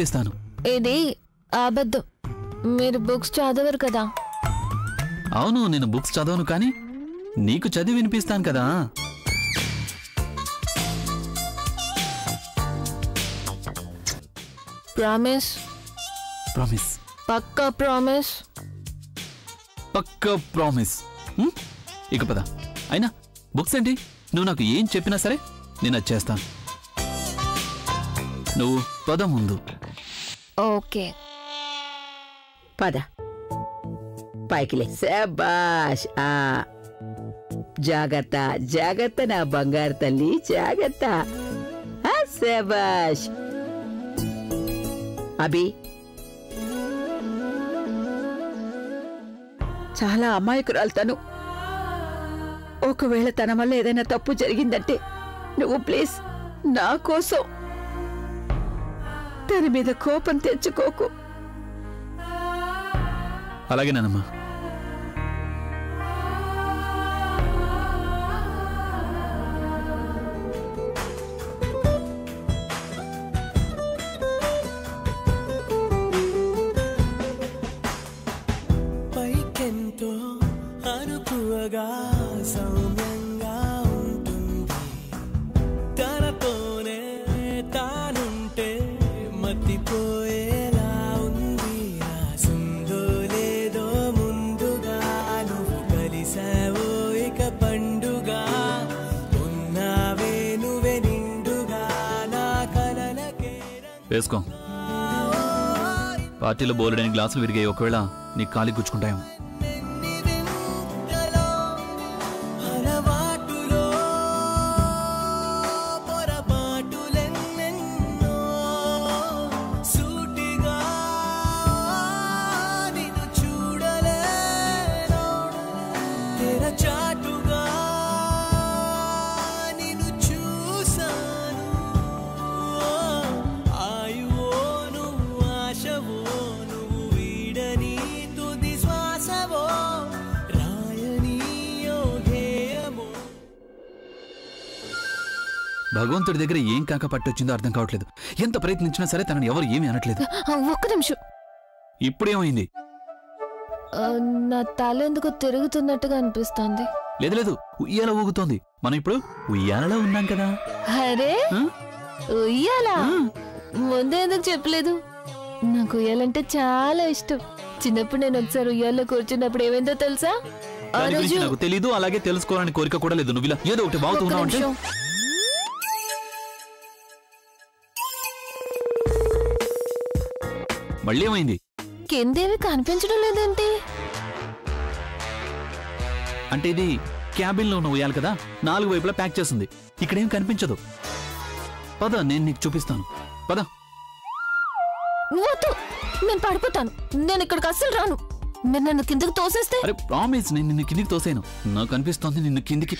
ఇస్తాను ఇది అబద్ధం. మీరు బుక్స్ చదవరు కదా. అవును నేను బుక్స్ చదవను కానీ నీకు చదివి వినిపిస్తాను కదా. ప్రామిస్. ప్రామిస్. పక్కా ప్రామిస్. పక్క ప్రామిస్? ఇక పద. అయినా బుక్స్ ఏంటి? నువ్వు నాకు ఏం చెప్పినా సరే నేను అది చేస్తాను. నువ్వు పద ముందు. ఓకే. పద. పైకిలే. శబాష్ ఆ. జాగ్రత్త జాగ్రత్త నా బంగారు తల్లి జాగ్రత్త. ఆ, శబాష్ అభి. చాలా అమాయకురాలు తను. ఒకవేళ తన వల్ల ఏదైనా తప్పు జరిగిందంటే నువ్వు ప్లీజ్ నా కోసం తన మీద కోపం తెచ్చుకోకు. అలాగేనమ్మా పైకెంతో అనుకువగా వేసుకో. పార్టీలో బోలెడని గ్లాసులు విరిగాయి. ఒకవేళ నీ కాలి గుచ్చుకుంటాయేమో. భగవంతుడి దగ్గర ఏం కాక పట్టొచ్చిందో అర్థం కావట్లేదు. ఎంత ప్రయత్నించినా సరే తనని ఎవరు ఏమీ అనట్లేదు. ఒక్క నిమిషం. ఇప్పుడేమైంది? నా తల ఎందుకు తిరుగుతున్నట్టుగా అనిపిస్తోంది. లేదు లేదు ఉయ్యాల ఊగుతోంది. మనం ఇప్పుడు ఉయ్యాలలో ఉన్నాం కదా. అరే? ఉయ్యాలా? ముందే ఎందుకు చెప్పలేదు? నాకు ఉయ్యాలంటే చాలా ఇష్టం. చిన్నప్పుడు నేను ఒకసారి ఉయ్యాల్లో కూర్చున్నప్పుడు ఏమైందో తెలుసా? నాకు తెలీదు అలాగే తెలుసుకోవాలని కోరిక కూడా లేదు. నువ్వు ఇలా ఏదో ఒకటి బాగుతూ ఒక్క ఉన్నావు అంటే మళ్ళీ ఏమైంది కిందేవి కనిపించడం లేదేంటి? అంటే ఇది క్యాబిన్లో ఉన్న ఉయ్యాలి కదా? నాలుగు వైపులా ప్యాక్ చేస్తుంది ఇక్కడేం కనిపించదు. పద నేను నీకు చూపిస్తాను. పద. వద్దు నేను పడిపోతాను. నేను ఇక్కడికి అస్సలు రాను. మీరు నన్ను కిందకి తోసేస్తే? అరే ప్రామిస్ నేను నిన్ను కిందికి తోసాను. నాకు అనిపిస్తోంది నిన్ను కిందికి.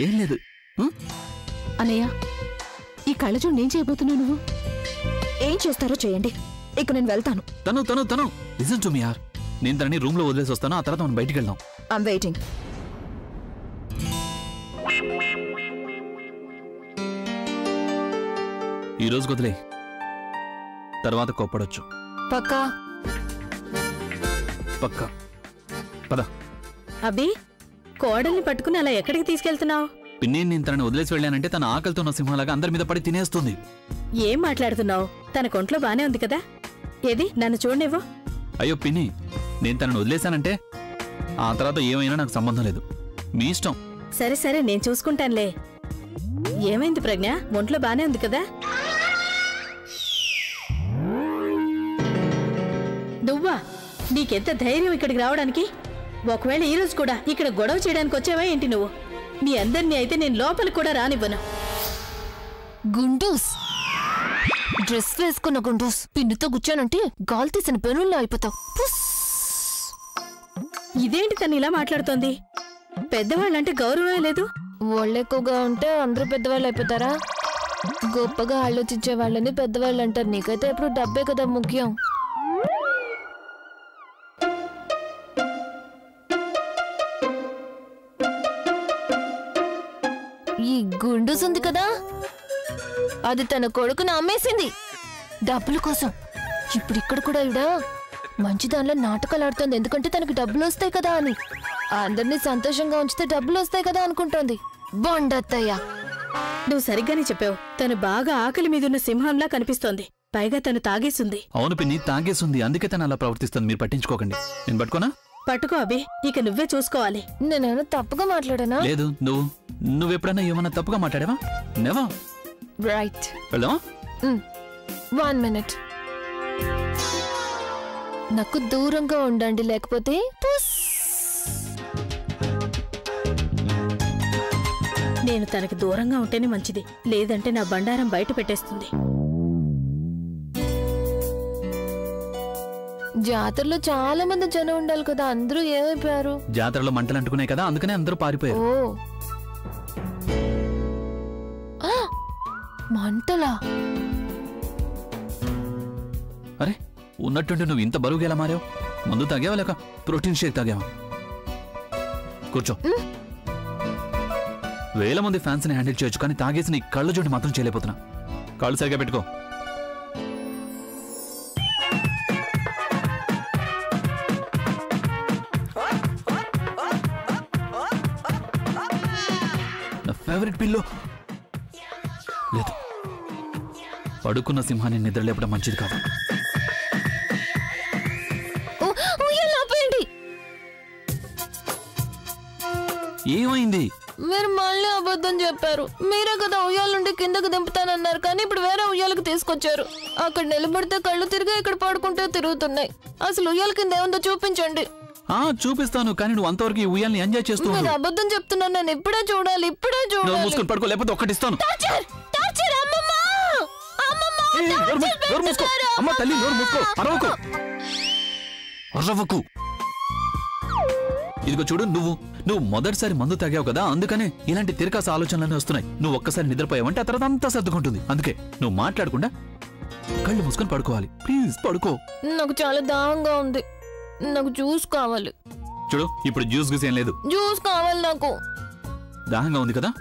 ఏం లేదు. హ్మ్? అన్నయ్య ఈ కళ్ళజోడు ఏం చేయబోతున్నావు నువ్వు? ఏం చేస్తారో చేయండి. ఇక నేను వెళ్తాను. తను తను తను. లిజన్ టు మీ యార్ నేను తనని రూమ్లో వదిలేసి వస్తాను ఆ తర్వాత మనం బయటికి వెళ్దాం. ఐమ్ వెయిటింగ్ ఈ రోజు వదిలే. తర్వాత కోప్పడొచ్చు. పక్కా? పక్క. పద. అబ్బి కోడల్ని పట్టుకుని అలా ఎక్కడికి తీసుకెళ్తున్నావు? పిన్ని నేను తనని వదిలేసి వెళ్ళానంటే తన ఆకలితో ఉన్న సింహాలాగా అందరి మీద పడి తినేస్తుంది. ఏం మాట్లాడుతున్నావు? తన కొంట్లో బానే ఉంది కదా. ఏది? నన్ను చూడనివ్వు. అయ్యో పిన్ని నేను తనని వదిలేశానంటే ఆ తర్వాత ఏమైనా నాకు సంబంధం లేదు. మీ ఇష్టం. సరే సరే నేను చూసుకుంటానులే. ఏమైంది ప్రజ్ఞ? ఒంట్లో బానే ఉంది కదా? నువ్వా? నీకెంత ధైర్యం ఇక్కడికి రావడానికి? ఒకవేళ ఈ రోజు కూడా ఇక్కడ గొడవ చేయడానికి వచ్చావా ఏంటి నువ్వు? నీ అందరినీ అయితే నేను లోపలికి కూడా రానివ్వను. గుండూస్! డ్రెస్ వేసుకున్న గుండూస్ పిన్నుతో గుచ్చానంటే గాలి తీసిన పెనుల్లో అయిపోతావు. ఇదేంటి తను ఇలా మాట్లాడుతోంది? పెద్దవాళ్ళంటే గౌరవమే లేదు. ఒళ్ళు ఎక్కువగా ఉంటే అందరూ పెద్దవాళ్ళు అయిపోతారా? గొప్పగా ఆలోచించే వాళ్ళని పెద్దవాళ్ళు అంటారు. నీకైతే ఎప్పుడు డబ్బే కదా ముఖ్యం. ఈ గుండూస్ ఉంది కదా? అది తన కొడుకును అమ్మేసింది. డబ్బుల కోసం. ఇప్పుడు ఇక్కడ కూడా ఇవిడ మంచి దానిలో నాటకాలు ఆడుతోంది. ఎందుకంటే తనకి డబ్బులు వస్తాయి కదా అని. అందరినీ సంతోషంగా ఉంచితే డబ్బులు వస్తాయి కదా అనుకుంటోంది. బొండత్తయ్య. నువ్వు సరిగ్గానే చెప్పావు. తను బాగా ఆకలి మీదున్న సింహంలా కనిపిస్తోంది. పైగా తను తాగేసింది. అవును పిన్ని తాగేస్తుంది అందుకే తను అలా ప్రవర్తిస్తుంది. మీరు పట్టించుకోకండి. నేను పట్టుకోనా? పట్టుకో అభి. ఇక నువ్వే చూసుకోవాలి. నేనేమైనా తప్పుగా మాట్లాడానా? లేదు నువ్వు. నువ్వెప్పుడైనా ఏమన్నా తప్పుగా మాట్లాడావా? నెవా? రైట్ వెళ్దామా వన్ మినిట్ నాకు దూరంగా ఉండండి లేకపోతే. నేను తనకి దూరంగా ఉంటేనే మంచిది లేదంటే నా బండారం బయట పెట్టేస్తుంది. జాతరలో చాలా మంది జనం ఉండాలి కదా అందరూ ఏమైపోయారు? జాతరలో మంటలు అంటుకున్నాయి కదా అందుకనే అందరూ పారిపోయారు. మంటలా? అరే ఉన్నట్టుండి నువ్వు ఇంత బరువుగా ఎలా మారావు? మందు తాగావా లేక ప్రోటీన్ షేక్ తాగావా? కూర్చో. వేల మంది ఫ్యాన్స్ని హ్యాండిల్ చేయొచ్చు కానీ తాగేసి నీ కళ్ళ జోడి మాత్రం చేయలేకపోతున్నా. కాళ్ళు సరిగా పెట్టుకో. నా ఫేవరెట్ పిల్లో పడుకున్న సింహాన్ని నిద్రలేపడం మంచిది కాదు. ఏమైంది? మీరు మళ్ళీ అబద్ధం చెప్పారు. మీరే కదా ఉయ్యాల నుండి కిందకు దింపుతానన్నారు కానీ ఇప్పుడు వేరే ఉయ్యాలకు తీసుకొచ్చారు. అక్కడ నిలబడితే కళ్ళు తిరిగి ఇక్కడ పడుకుంటే తిరుగుతున్నాయి. అసలు ఉయ్యాల కింద ఏముందో చూపించండి. ఆ చూపిస్తాను కానీ నువ్వు అంతవరకు ఈ ఉయ్యాల్ని ఎంజాయ్ చేస్తూ మీరు ఉండు. అబద్ధం చెప్తున్నాను నేను ఇప్పుడే చూడాలి ఇప్పుడే చూడాలి. పడుకో లేకపోతే నోరు మూసుకో, నోరు మూసుకో. పెడుతున్నారు! అమ్మ తల్లి నోరు మూసుకో. అరవకు. అరవకు. ఇదిగో చూడు నువ్వు నువ్వు మొదటిసారి మందు తాగావు కదా అందుకనే ఇలాంటి తిరకాస ఆలోచనలన్నీ వస్తున్నాయి. నువ్వు ఒక్కసారి నిద్రపోయావంటే ఆ తర్వాత అంతా సర్దుకుంటుంది. అందుకే నువ్వు మాట్లాడకుండా కళ్ళు మూసుకొని పడుకోవాలి. ప్లీజ్ పడుకో. నాకు చాలా దాహంగా ఉంది. నాకు జ్యూస్ కావాలి. చూడు ఇప్పుడు జ్యూస్ గీస్ లేదు. జ్యూస్ కావాలి నాకు. దాహంగా ఉంది కదా?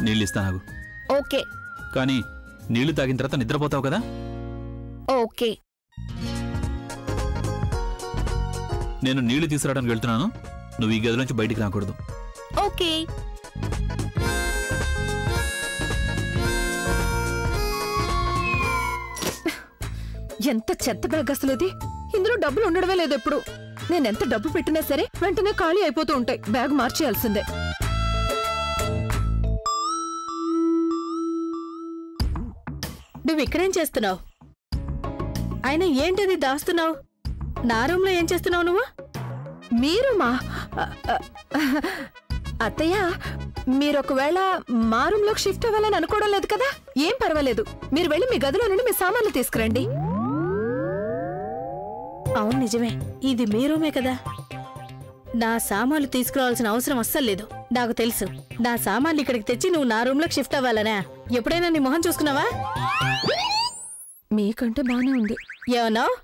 నీళ్ళు ఇస్తా నాకు ఓకే. కానీ నీళ్ళు తాగిన తర్వాత నిద్రపోతావు కదా? ఓకే. నేను నీళ్ళు తీసుకురావడానికి వెళ్తున్నాను. నువ్వు ఈ గదిలోంచి బయటికి రాకూడదు. ఓకే. ఎంత చెత్త బ్యాగ్ అసలు ఇది ఇందులో డబ్బులు ఉండడమే లేదు ఎప్పుడు. నేనెంత డబ్బు పెట్టినా సరే వెంటనే ఖాళీ అయిపోతూ ఉంటాయి. బ్యాగ్ మార్చేయాల్సిందే. నువ్వు చేస్తున్నావు? అయినా ఏంటది దాస్తున్నావు? నా రూమ్లో ఏం చేస్తున్నావు నువ్వు? మీరు మా అత్తయ్య మీరు ఒకవేళ మా రూమ్లోకి షిఫ్ట్ అవ్వాలని అనుకోవడం లేదు కదా? ఏం పర్వాలేదు. మీరు వెళ్ళి మీ గదిలో నుండి మీ సామాన్లు తీసుకురండి. అవును నిజమే. ఇది మీ రూమే కదా. నా సామాన్లు తీసుకురావాల్సిన అవసరం అస్సలు లేదు. నాకు తెలుసు. నా సామాన్లు ఇక్కడికి తెచ్చి నువ్వు నా రూమ్లోకి షిఫ్ట్ అవ్వాలనా. ఎప్పుడైనా నీ మొహం చూసుకున్నావా? మీకంటే బానే ఉంది. ఏమన్నావు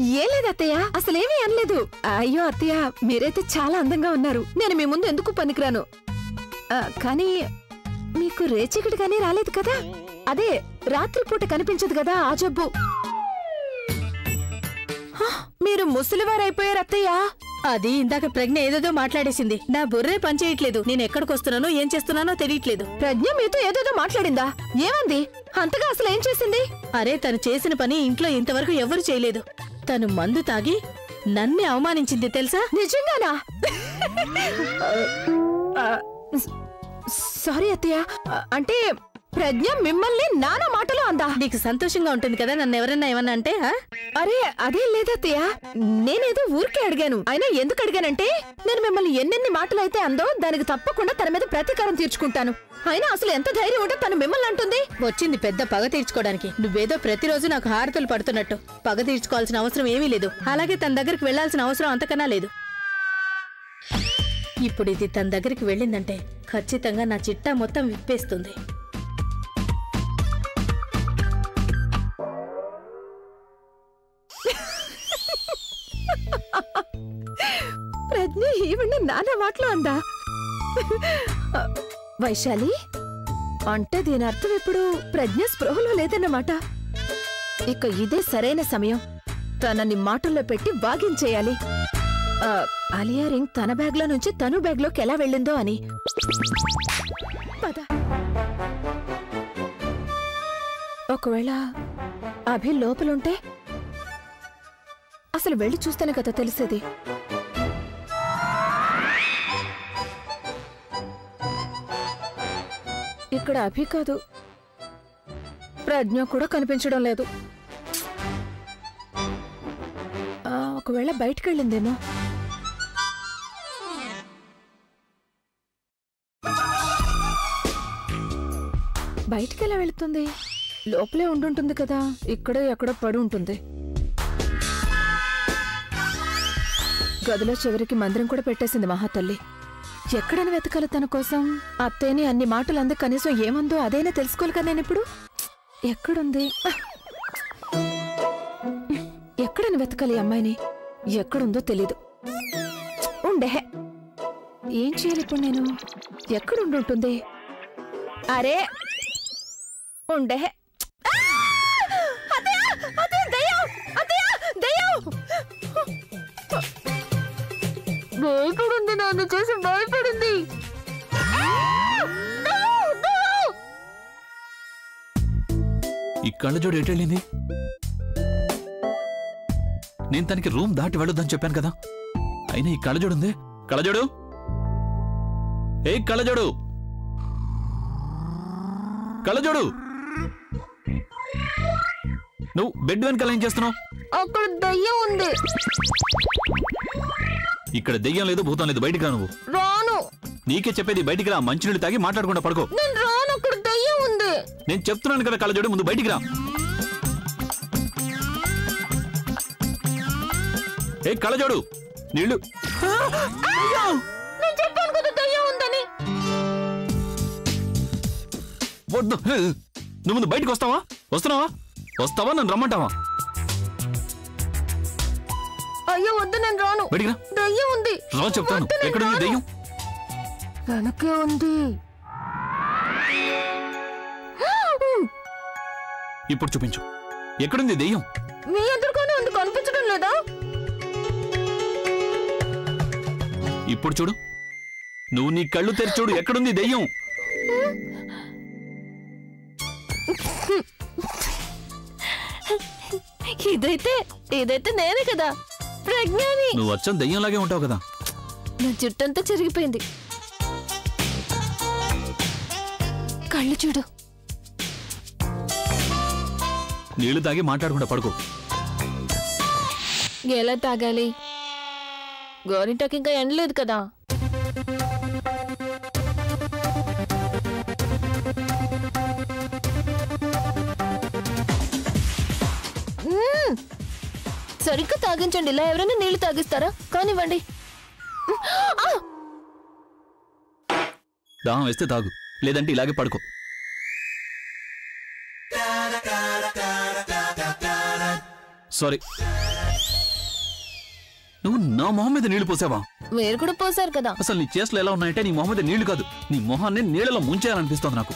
ఏం లేదు అత్తయ్య అసలేమీ అనలేదు. అయ్యో అత్తయ్య మీరైతే చాలా అందంగా ఉన్నారు. నేను మీ ముందు ఎందుకు పనికిరాను? కానీ మీకు రేచీకటి కానీ రాలేదు కదా? అదే రాత్రిపూట కనిపించదు కదా ఆ జబ్బు? హ, మీరు ముసలివారైపోయారు అత్తయ్య. అది ఇందాక ప్రజ్ఞ ఏదేదో మాట్లాడేసింది. నా బుర్రే పనిచేయట్లేదు. నేను ఎక్కడికి వస్తున్నానో ఏం చేస్తున్నానో తెలియట్లేదు. ప్రజ్ఞ మీతో ఏదేదో మాట్లాడిందా? ఏమంది? అంతగా అసలు ఏం చేసింది? అరే తను చేసిన పని ఇంట్లో ఇంతవరకు ఎవరు చేయలేదు. తను మందు తాగి నన్నే అవమానించింది తెలుసా? నిజంగానా? సారీ అత్తయ్య. అంటే ప్రజ్ఞ మిమ్మల్ని నానా మాటలు అందా. నీకు సంతోషంగా ఉంటుంది కదా నన్ను ఎవరన్నా ఏమన్నా అంటే? అరే అదే లేదత్తయ్య నేనేదో ఊరికే అడిగాను. అయినా ఎందుకు అడిగానంటే నేను మిమ్మల్ని ఎన్నెన్ని మాటలు అయితే అందో దానికి తప్పకుండా తన మీద ప్రతీకారం తీర్చుకుంటాను. అయినా అసలు ఎంత ధైర్యం ఉంటే తను మిమ్మల్ని అంటుంది. వచ్చింది పెద్ద పగ తీర్చుకోవడానికి. నువ్వేదో ప్రతిరోజు నాకు హారతలు పడుతున్నట్టు. పగ తీర్చుకోవాల్సిన అవసరం ఏమీ లేదు. అలాగే తన దగ్గరికి వెళ్ళాల్సిన అవసరం అంతకన్నా లేదు. ఇప్పుడు ఇది తన దగ్గరికి వెళ్ళిందంటే ఖచ్చితంగా నా చిట్టా మొత్తం విప్పేస్తుంది. నీ ఈవిడ నానా మాటలు అందా? వైశాలి అంటే దీని అర్థం ఇప్పుడు ప్రజ్ఞ స్పృహలో లేదన్నమాట. ఇక ఇదే సరైన సమయం. తనని మాటల్లో పెట్టి వాగించేయాలి అలియా రింగ్ తన బ్యాగ్లో నుంచి తను బ్యాగ్లోకి ఎలా వెళ్ళిందో అని. పద. ఒకవేళ అభి లోపలుంటే అసలు వెళ్ళి చూస్తేనే కదా తెలిసేది. ఇక్కడ అభి కాదు. ప్రజ్ఞ కూడా కనిపించడం లేదు. ఆ, ఒకవేళ బయటికి వెళ్ళిందేమో బయటికి ఎలా వెళుతుంది? లోపలే ఉండుంటుంది కదా. ఇక్కడే ఎక్కడో పడి ఉంటుంది. గదిలో చివరికి మందిరం కూడా పెట్టేసింది మహాతల్లి. ఎక్కడని వెతకాలి తన కోసం? అత్తయ్యని అన్ని మాటలు అంది కనీసం ఏముందో అదైనా తెలుసుకోవాలి కదా నేను ఇప్పుడు? ఎక్కడుంది? ఎక్కడని వెతకాలి ఈ అమ్మాయిని? ఎక్కడుందో తెలీదు. ఉండే. ఏం చేయాలి ఇప్పుడు నేను? ఎక్కడుండుంటుంది? అరే! ఉండే. భయపడింది నన్ను చూసి భయపడింది. ఈ కళ్ళజోడు ఎటు వెళ్ళింది నేను తనకి రూమ్ దాటి వెళ్ళొద్దని చెప్పాను కదా. అయినా ఈ కళ్ళజోడు ఉంది కళ్ళజోడు ఏ కళ్ళజోడు కళ్ళజోడు నువ్వు బెడ్ వెనకాల ఏం చేస్తున్నావు? అక్కడ దయ్యం ఉంది. ఇక్కడ దెయ్యం లేదు భూతం లేదు బయటికి రా నువ్వు. రాను. నీకే చెప్పేది బయటికి రా మంచినీళ్ళు తాగి మాట్లాడకుండా పడుకో. నేను రాను అక్కడ దయ్యం ఉంది. నేను చెప్తున్నాను కదా కళ్ళజోడు ముందు బయటికి రా. ఏ కళ్ళజోడు నీళ్ళు. నేను చెప్పాను కదా దయ్యం ఉందని. వద్దు. నువ్వు ముందు బయటికి వస్తావా? వస్తున్నావా? వస్తావా? నన్ను రమ్మంటావా? అయ్యో వద్దు నేను రాను. బయటికి రా. దయ్యం ఉంది. రా చెప్తాను. ఎక్కడుంది రాను. దెయ్యం? వెనకే ఉంది. ఇప్పుడు చూపించు. ఎక్కడుంది దెయ్యం? మీ ఎదురుగానే ఉంది. కనిపించడం లేదా? ఇప్పుడు చూడు. నువ్వు నీ కళ్ళు తెరిచి చూడు. ఎక్కడుంది దెయ్యం? ఇదైతే ఇదైతే నేనే కదా. ప్రజ్ఞాని నువ్వు వచ్చం దెయ్యంలాగే ఉంటావు కదా. నా జుట్టంతా చెరిగిపోయింది. కళ్ళు చూడు. నీళ్ళు తాగి మాట్లాడకుండా పడుకో. ఎలా తాగాలి? గోరింటాకి ఇంకా ఎండలేదు కదా. సరిగ్గా తాగించండి. ఇలా ఎవరైనా నీళ్ళు తాగిస్తారా? కానివ్వండి! దాహం వేస్తే తాగు. లేదంటే ఇలాగే పడుకో. సారీ నువ్వు నా మొహం మీద నీళ్ళు పోసావా? మీరు కూడా పోసారు కదా. అసలు నీ చేష్టలు ఎలా ఉన్నాయంటే నీ మొహం మీద నీళ్ళు కాదు. నీ మొహాన్ని నీళ్ళలో ముంచేయాలనిపిస్తోంది నాకు.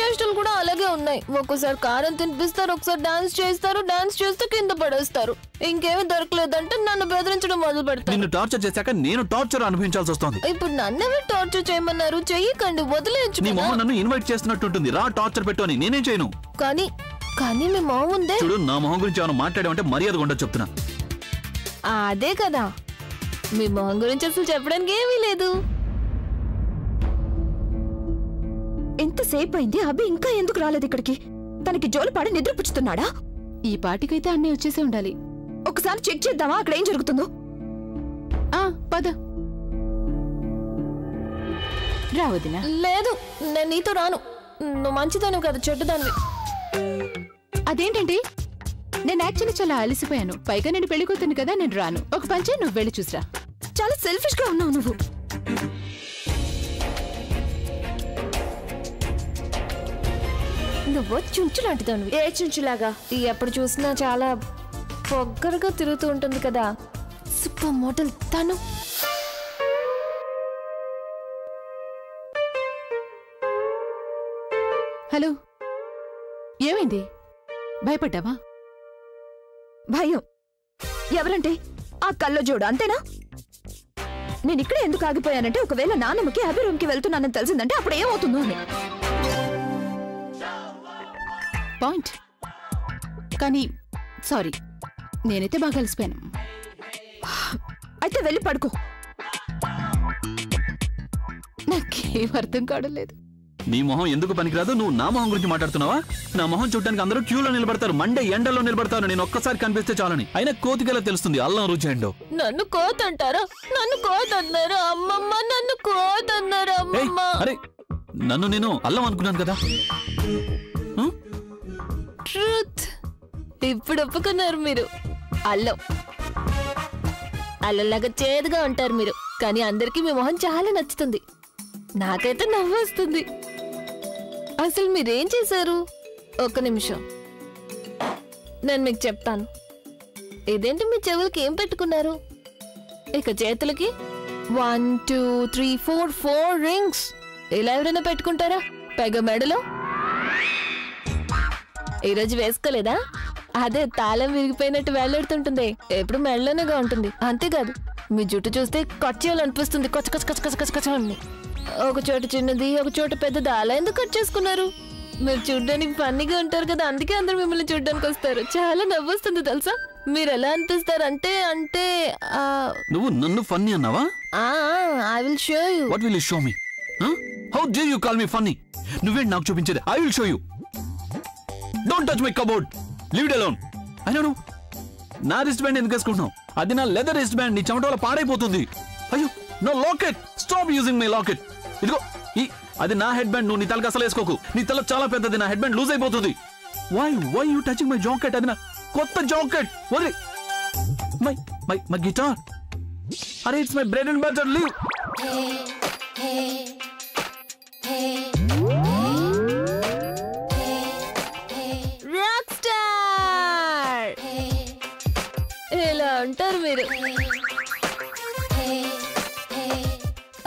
చేష్టలు కూడా అలాగే ఉన్నాయి. ఒక్కోసారి కారం తినిపిస్తారు ఒకసారి డాన్స్ చేస్తారు డాన్స్ చేస్తూ కింద పడేస్తారు. ఇంకేమీ దొరకలేదంటే నన్ను బెదిరించడం మొదలు పెడతారు. నిన్ను టార్చర్ చేశాక నేను టార్చర్ అనుభవించాల్సి వస్తోంది. ఇప్పుడు నన్నెవరు టార్చర్ చేయమన్నారు? చెయ్యకండి వదిలేయచ్చు నీ కదా. మొహం నన్ను ఇన్వైట్ చేస్తున్నట్టుంటుంది రా టార్చర్ పెట్టు అని నేనేం చేయను. కానీ కానీ మీ మొహం ఉందే. చూడు నా మొహం గురించి ఏమైనా మాట్లాడామంటే మర్యాద ఉండదు చెప్తున్నా. అదే కదా. మీ మొహం గురించి అసలు చెప్పడానికి ఏమీ లేదు. ఎంతసేపు అయింది అభి ఇంకా ఎందుకు రాలేదు ఇక్కడికి? తనకి జోలుపాడి నిద్రపుచ్చుతున్నాడా? ఈ పాటికైతే అన్నీ వచ్చేసే ఉండాలి. ఒకసారి చెక్ చేద్దామా? అక్కడ ఏం జరుగుతుందో? ఆ పద. రావదినా లేదు నేను నీతో రాను. నువ్వు మంచిదాను కదా చెడ్డదానివి. అదేంటండి? నేను యాక్చువల్లీ చాలా అలసిపోయాను. పైగా నేను పెళ్ళి కూతురు కదా నేను రాను. ఒక పంచే నువ్వు వెళ్ళి చూసిరా. చాలా సెల్ఫిష్గా ఉన్నావు నువ్వు. నువ్వు చుంచు లాంటిదానివి ఏ చుంచులాగా? ఈ ఎప్పుడు చూసినా చాలా పొగ్గరగా తిరుగుతూ ఉంటుంది కదా. సూపర్ మోడల్ తను. హలో. ఏమైంది? భయపడ్డావా? భయం. ఎవరంటే? ఆ కళ్ళ జోడు అంతేనా? నేను ఇక్కడే ఎందుకు ఆగిపోయానంటే ఒకవేళ నాన్నమ్మకి అభి రూమ్కి వెళ్తున్నానని తెలిసిందంటే అప్పుడు ఏమవుతుందో అని. పాయింట్. కానీ సారీ నేనైతే బాగా కలిసిపోయాను అయితే వెళ్ళి పడుకో. నాకేం అర్థం కావడం లేదు నీ మొహం ఎందుకు పనికిరాదు? నువ్వు నా మొహం గురించి మాట్లాడుతున్నావా? నా మొహం చూడడానికి అందరూ క్యూలో నిలబడతారు. మండే ఎండలో నిలబడతారు నేను ఒక్కసారి కనిపిస్తే చాలని. అయినా కోతికెలా తెలుస్తుంది. అల్లం రుచి ఏంటో. నన్ను కోత అంటారా నన్ను కోత అన్నారు అమ్మమ్మ? నన్ను కోత అన్నారు ఏయ్, అమ్మమ్మ? అరే నన్ను నేను అల్లం అనుకున్నాను కదా? ఇప్పుడు ఒప్పుకున్నారు మీరు. అల్లం. అల్లంలాగా చేదుగా ఉంటారు మీరు. కానీ అందరికీ మీ మొహం చాలా నచ్చుతుంది. నాకైతే నవ్వు వస్తుంది. అసలు మీరేం చేశారు? ఒక్క నిమిషం. నేను మీకు చెప్తాను. ఇదేంటి మీ చెవులకి ఏం పెట్టుకున్నారు? ఇక చేతులకి? One two three four four rings. ఇలా ఎవరైనా పెట్టుకుంటారా? పైగా మెడలో? ఈరోజు వేసుకోలేదా? అదే తాళం విరిగిపోయినట్టు వేలాడుతుంటుంది ఎప్పుడు మెడలోనేగా ఉంటుంది అంతేకాదు మీ జుట్టు చూస్తే కట్ చేయాలనిపిస్తుంది. కొచ్చ కొచ్చ కొచ్చ కొచ్చ కొచ్చ కొచ్చ అని. ఒక చోట చిన్నది ఒక చోట పెద్దది అలా ఎందుకు కట్ చేసుకున్నారు? మీరు చూడ్డానికి ఫన్నీగా ఉంటారు కదా అందుకే అందరు మిమ్మల్ని చూడ్డానికి వస్తారు. చాలా నవ్వొస్తుంది తెలుసా? మీరు ఎలా అనిపిస్తారు? అంటే అంటే నువ్వు నన్ను ఫన్నీ అన్నావా? I will show you what will you show me how dare you call me funny నువ్వేంటి నాకు చూపించేది? I will show you don't touch my cupboard leave it alone అయినా నువ్వు నా రిస్ట్ బ్యాండ్ ఎందుకు వేసుకుంటున్నావు? అది నా లెదర్ రిస్ట్ బ్యాండ్ నీ చెమట వల్ల పాడైపోతుంది. అయ్యో no locket stop using my locket ఇదిగో ఈ అది నా హెడ్ బ్యాండ్ నువ్వు నీ తలకి అసలు వేసుకోకు. నీ తల చాలా పెద్దది. నా హెడ్ బ్యాండ్ లూజ్ అయిపోతుంది. Why why you touching my jacket అది నా కొత్త జాకెట్ వదిలి. మై మై మై గిటార్ అరే it's my bread and butter leave అంటారు మీరు.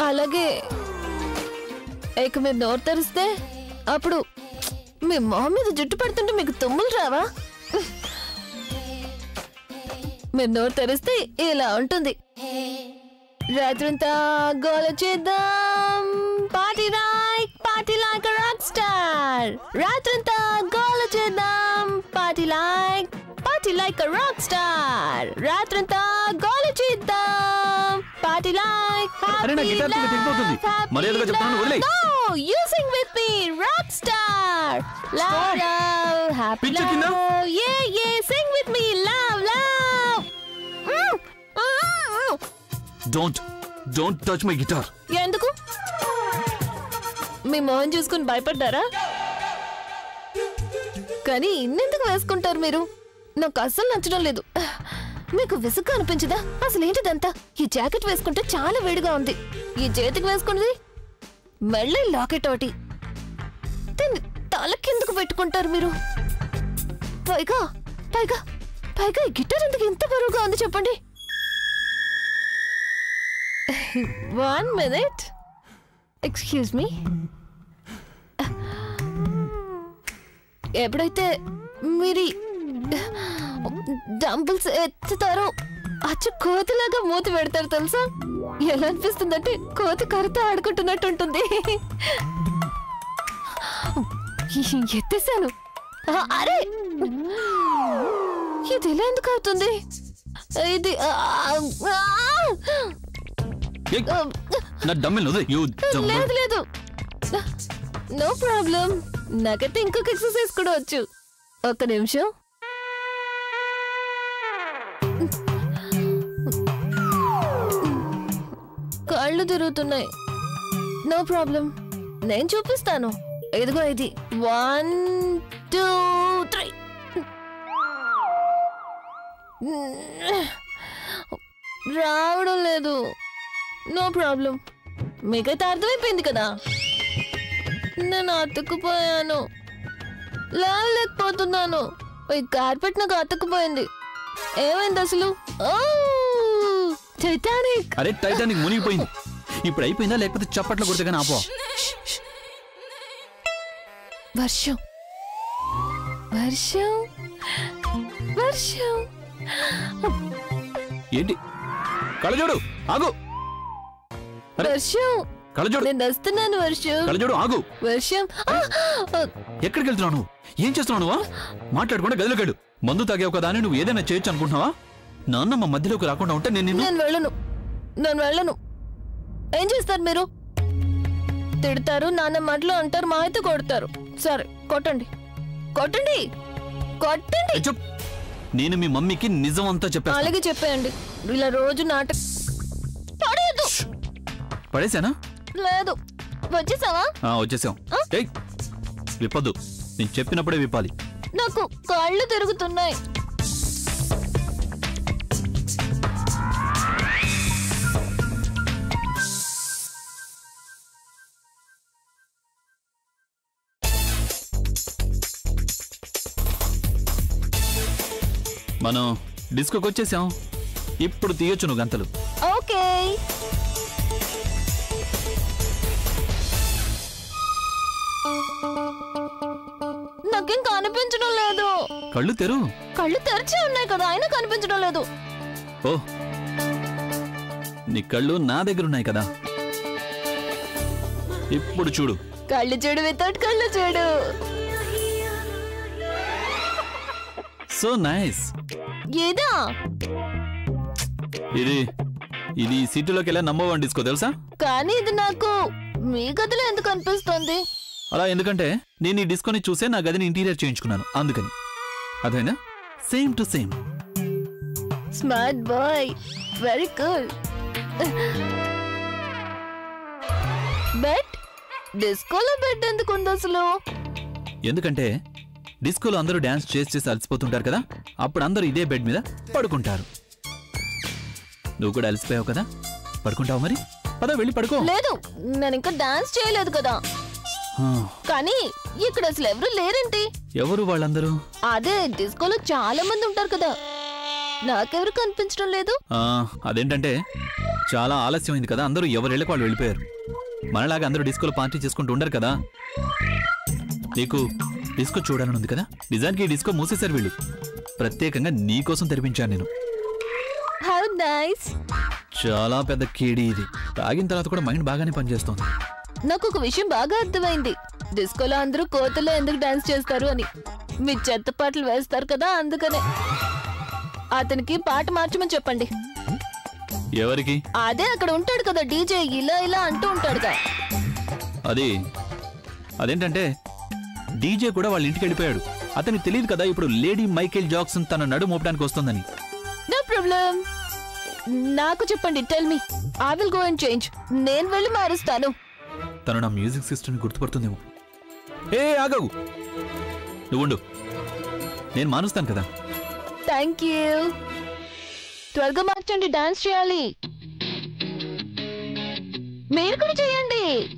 అలాగే ఇక మీరు నోరు తెరిస్తే అప్పుడు మీ మొహం మీద జుట్టు పడుతుంటే మీకు తుమ్ములు రావా? మీరు నోరు తెరిస్తే ఇలా ఉంటుంది. రాత్రంతా గోల చేద్దాం. Party like party like rock star రాత్రంతా గోల చేద్దాం. Party like party like rock star రాత్రంతా గోల చేద్దాం పార్టీ లైక్ అరే, నా గిటార్ కింద తెగిపోతుంది. మర్యాదగా చెప్తున్నాను, వదిలేయ్. No you sing with me rock star love love happy పిచ్చి కింద? Love yeah yeah sing with me love love don't don't touch my guitar ఎందుకు? మీ మొహం చూసుకుని భయపడ్డారా? కానీ ఇన్నెందుకు వేసుకుంటారు మీరు? నాకు అస్సలు నచ్చడం లేదు. మీకు విసుగ్గా అనిపించదా? అసలు ఏంటిదంతా? ఈ జాకెట్ వేసుకుంటే చాలా వేడిగా ఉంది. ఈ చేతికి వేసుకున్నది మళ్ళీ లాకెట్ ఒకటి. దీన్ని తలకెందుకు పెట్టుకుంటారు మీరు? పైగా పైగా పైగా ఈ గిటార్ ఎందుకు ఇంత బరువుగా ఉంది చెప్పండి? వన్ మినిట్ ఎక్స్క్యూజ్ మీ ఎప్పుడైతే మీరు డంబుల్స్ ఎత్తుతారో. అచ్చు కోతిలాగా మూతి పెడతారు తెలుసా? ఎలా అనిపిస్తుందంటే కోతి కరత ఆడుకుంటున్నట్టు ఉంటుంది. ఎత్తేసాను. అరే! ఇది ఎలా ఎందుకు అవుతుంది? ఇది లేదు లేదు. No problem. నాకైతే ఇంకొక ఎక్సర్సైజ్ కూడా వచ్చు. ఒక్క నిమిషం. కళ్ళు తిరుగుతున్నాయి. నో ప్రాబ్లం నేను చూపిస్తాను. ఇదిగో ఇది. వన్ టూ త్రీ రావడం లేదు. నో ప్రాబ్లం మీకైతే అర్థమైపోయింది కదా? నేను అతుక్కుపోయాను. లేవలేకపోతున్నాను ఈ కార్పెట్ నాకు అతుక్కుపోయింది. ఏమైంది అసలు? ఓ టైటానిక్ అరే టైటానిక్ మునిగిపోయింది. ఇప్పుడు అయిపోయిందా లేకపోతే చప్పట్లు కొడితే కానీ ఆపో. వర్షం. వర్షం. వర్షం. ఏంటి? కళ్ళజోడు ఆగు. వర్షం. కళ్ళజోడు. నేను వస్తున్నాను వర్షం. కళ్ళజోడు ఆగు. వర్షం. ఎక్కడికి వెళ్తున్నావు ఏం చేస్తున్నావు మాట్లాడకుండా గదిలోకి వెళ్ళు. మందు తాగావు కదా అని నువ్వు ఏదైనా చేయొచ్చు అనుకుంటున్నావా? నాన్న మా మధ్యలోకి రాకుండా ఉంటే నేను నేను వెళ్ళను. నేను వెళ్ళను. ఏం చేస్తారు మీరు? తిడతారు నాన్న మాటలు అంటారు మా అయితే కొడతారు. సరే కొట్టండి. కొట్టండి! కొట్టండి! నేను మీ మమ్మీకి నిజం అంతా చెప్పాను అలాగే చెప్పేయండి. ఇలా రోజు నాటక పడేదు పడేసానా? లేదు. వచ్చేసావా? వచ్చేసాం. ఏయ్! విప్పద్దు. నేను చెప్పినప్పుడే విప్పాలి. నాకు కాళ్ళు తిరుగుతున్నాయి. మనం డిస్కోకి వచ్చేసాం ఇప్పుడు తీయొచ్చు నువ్వు గంతలు. ఓకే. నాకేం కనిపించడం లేదు. కళ్ళు తెరు. కళ్ళు తెరిచే ఉన్నాయి కదా అయినా కనిపించడం లేదు. ఓ. నీ కళ్ళు నా దగ్గర ఉన్నాయి కదా. ఇప్పుడు చూడు. కళ్ళు చూడు వితౌట్ కళ్ళు చూడు. సో నైస్ ఏదా? ఇది ఇది సిటీలోకి వెళ్ళా నంబర్ వన్ డిస్కో తెలుసా? కానీ ఇది నాకు మీ గదిలో ఎందుకు అనిపిస్తుంది? అలా ఎందుకంటే నేను ఈ డిస్కోని చూసే నా గదిని ఇంటీరియర్ చేయించుకున్నాను అందుకని. అదేనా same to same smart boy very cool bed డిస్కోలో bed ఎందుకు ఉంది అసలు ఎందుకంటే డిస్కోలో అందరూ డ్యాన్స్ చేసి చేసి అలసిపోతుంటారు కదా? అప్పుడు అందరూ ఇదే బెడ్ మీద పడుకుంటారు. నువ్వు కూడా అలసిపోయావు కదా? పడుకుంటావు మరి? పద వెళ్ళి పడుకో. లేదు నేను ఇంకా డాన్స్ చేయలేదు కదా. కానీ ఇక్కడ అసలు ఎవరు లేరేంటి? ఎవరు వాళ్ళందరూ? అదే డిస్కోలో చాలా మంది ఉంటారు కదా. నాకెవరు కనిపించడం లేదు? ఆ, అదేంటంటే చాలా ఆలస్యమైంది కదా. అందరూ ఎవరిళ్ళకి వాళ్ళు వెళ్ళిపోయారు. మనలాగా అందరూ డిస్కోలో పార్టీ చేసుకుంటూ ఉండరు కదా. నీకు డిస్కో చూడాలని ఉంది కదా? నిజానికి ఈ డిస్కో మూసేశారు వీళ్ళు. ప్రత్యేకంగా నీ కోసం తెరిపించాను నేను. చాలా పెద్ద కేడి ఇది. తాగిన తర్వాత కూడా మైండ్ బాగానే పనిచేస్తోంది. నాకు ఒక విషయం బాగా అర్థమైంది. డిస్కోలో అందరూ కోతలో ఎందుకు డాన్స్ చేస్తారు అని. మీ చెత్త పాటలు వేస్తారు కదా అందుకనే. అతనికి పాట మార్చమని చెప్పండి. ఎవరికి? అదే అక్కడ ఉంటాడు కదా డీజే ఇలా ఇలా అంటూ ఉంటాడు కదా అది. అదేంటంటే డీజే కూడా వాళ్ళ ఇంటికి వెళ్ళిపోయాడు. అతనికి తెలియదు కదా ఇప్పుడు లేడీ మైకేల్ జాక్సన్ తన నడు మోపడానికి వస్తుందని. నో ప్రాబ్లం నాకు చెప్పండి tell me I will go and change నేను వెళ్ళి మారుస్తాను. తను నా మ్యూజిక్ సిస్టమ్ని గుర్తుపడుతుందేమో. ఏ ఆగవు నువ్వు ఉండు. నేను మానుస్తాను కదా. థ్యాంక్ యూ త్వరగా మార్చండి డాన్స్ చేయాలి. మీరు కూడా చేయండి.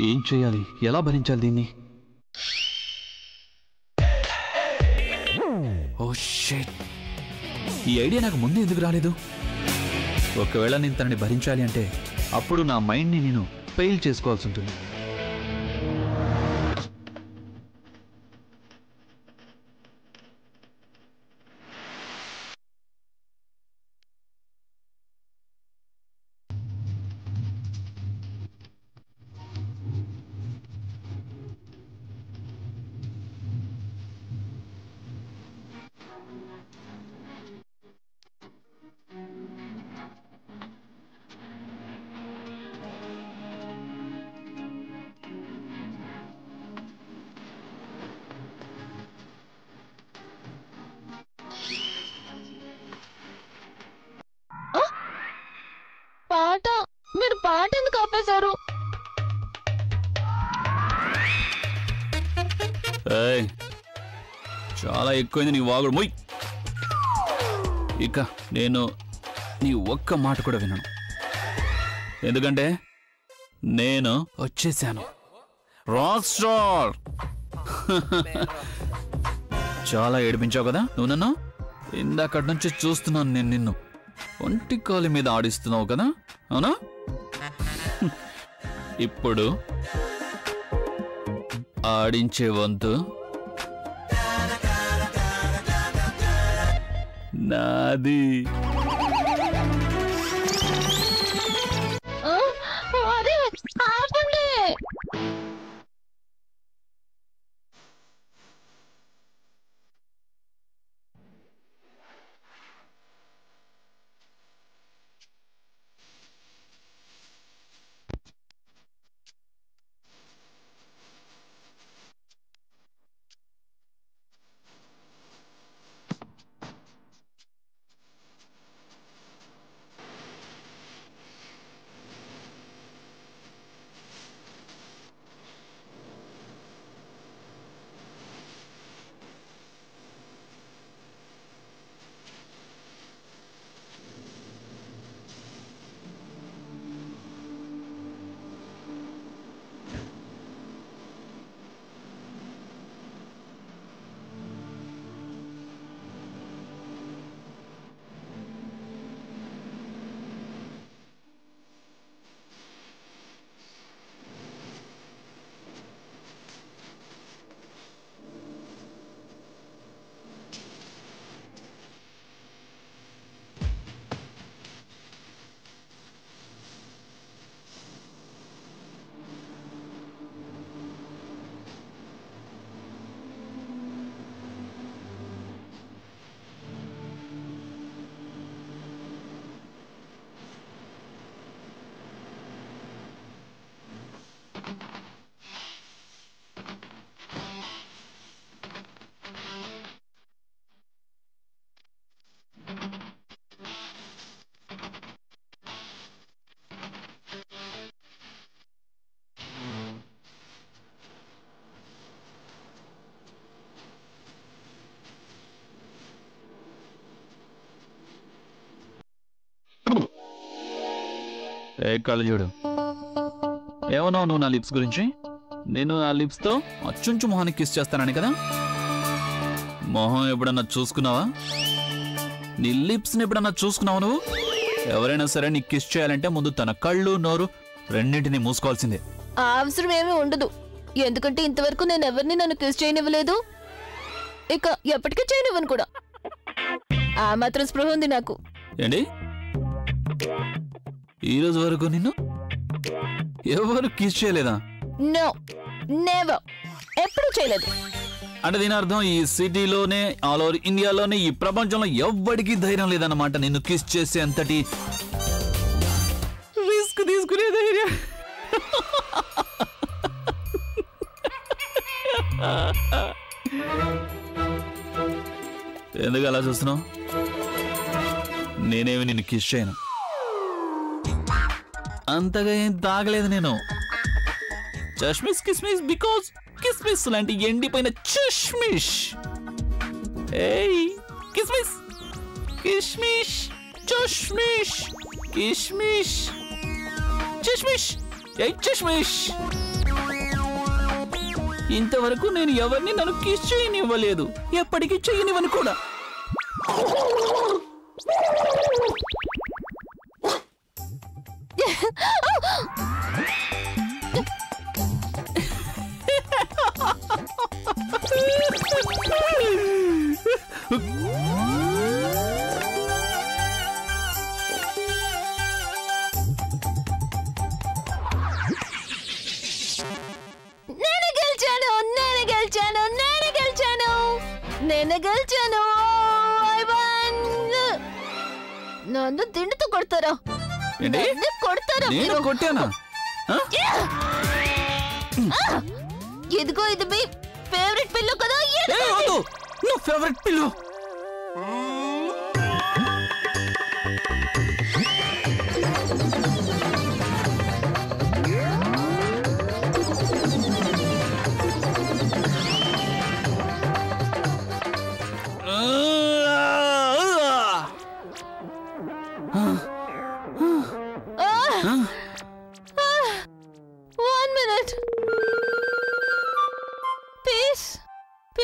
ఏం చేయాలి? ఎలా భరించాలి దీన్ని? ఓ ఈ ఐడియా నాకు ముందు ఎందుకు రాలేదు? ఒకవేళ నేను తనని భరించాలి అంటే అప్పుడు నా మైండ్ని నేను ఫెయిల్ చేసుకోవాల్సి ఉంటుంది. పాట ఏయ్, చాలా ఎక్కువైంది నీ వాగుడు. మొయ్. ఇక నేను నీ ఒక్క మాట కూడా వినను. ఎందుకంటే నేను వచ్చేసాను. Rock star. చాలా ఏడిపించావు కదా నువ్వు నన్ను? ఇందాకటి నుంచి చూస్తున్నాను నేను నిన్ను. ఒంటి కాలు మీద ఆడిస్తున్నావు కదా అవునా? ఇప్పుడు ఆడించే వంతు. నాది. ఏ కళ్ళు చూడు. ఏమన్నావు నువ్వు నా లిప్స్ గురించి? నేను నా లిప్స్తో అచ్చుంచు మొహానికి కిస్ చేస్తానని కదా? మొహం ఎప్పుడన్నా చూసుకున్నావా? నీ లిప్స్ని ఎప్పుడన్నా చూసుకున్నావా నువ్వు? ఎవరైనా సరే నీకు కిస్ చేయాలంటే ముందు తన కళ్ళు నోరు రెండింటిని మూసుకోవాల్సిందే. ఆ అవసరం ఏమీ ఉండదు. ఎందుకంటే ఇంతవరకు నేను ఎవరిని నన్ను కిస్ చేయనివ్వలేదు. ఇక ఎప్పటికీ చేయనివ్వను కూడా. ఆ మాత్రం స్పృహ ఉంది నాకు. ఏంటి? ఈ రోజు వరకు నిన్ను ఎవరు కిస్ చేయలేదా? నో నెవర్ ఎప్పుడు చేయలేదు. అంటే దీని అర్థం ఈ సిటీలోనే ఆల్ ఓవర్ ఇండియాలోనే ఈ ప్రపంచంలో ఎవ్వడికి ధైర్యం లేదన్నమాట నిన్ను కిస్ చేసే అంతటి. రిస్క్ తీసుకునే ధైర్యం. ఎందుకు అలా చూస్తున్నావు? నేనేమి నిన్ను కిస్ చేయను. అంతగా ఏం తాగలేదు నేను. చష్మిస్ కిస్మిస్ బికాస్ కిస్మిస్ లాంటి ఎండిపోయిన చష్మిష్ ఏయ్ కిస్మిస్ కిస్మిష్ చష్మిష్ కిస్మిష్ చష్మిష్ ఏయ్ చష్మిష్ ఇంతవరకు నేను ఎవరిని నన్ను కిస్ చేయనివ్వలేదు. ఎప్పటికీ చేయనివ్వను కూడా.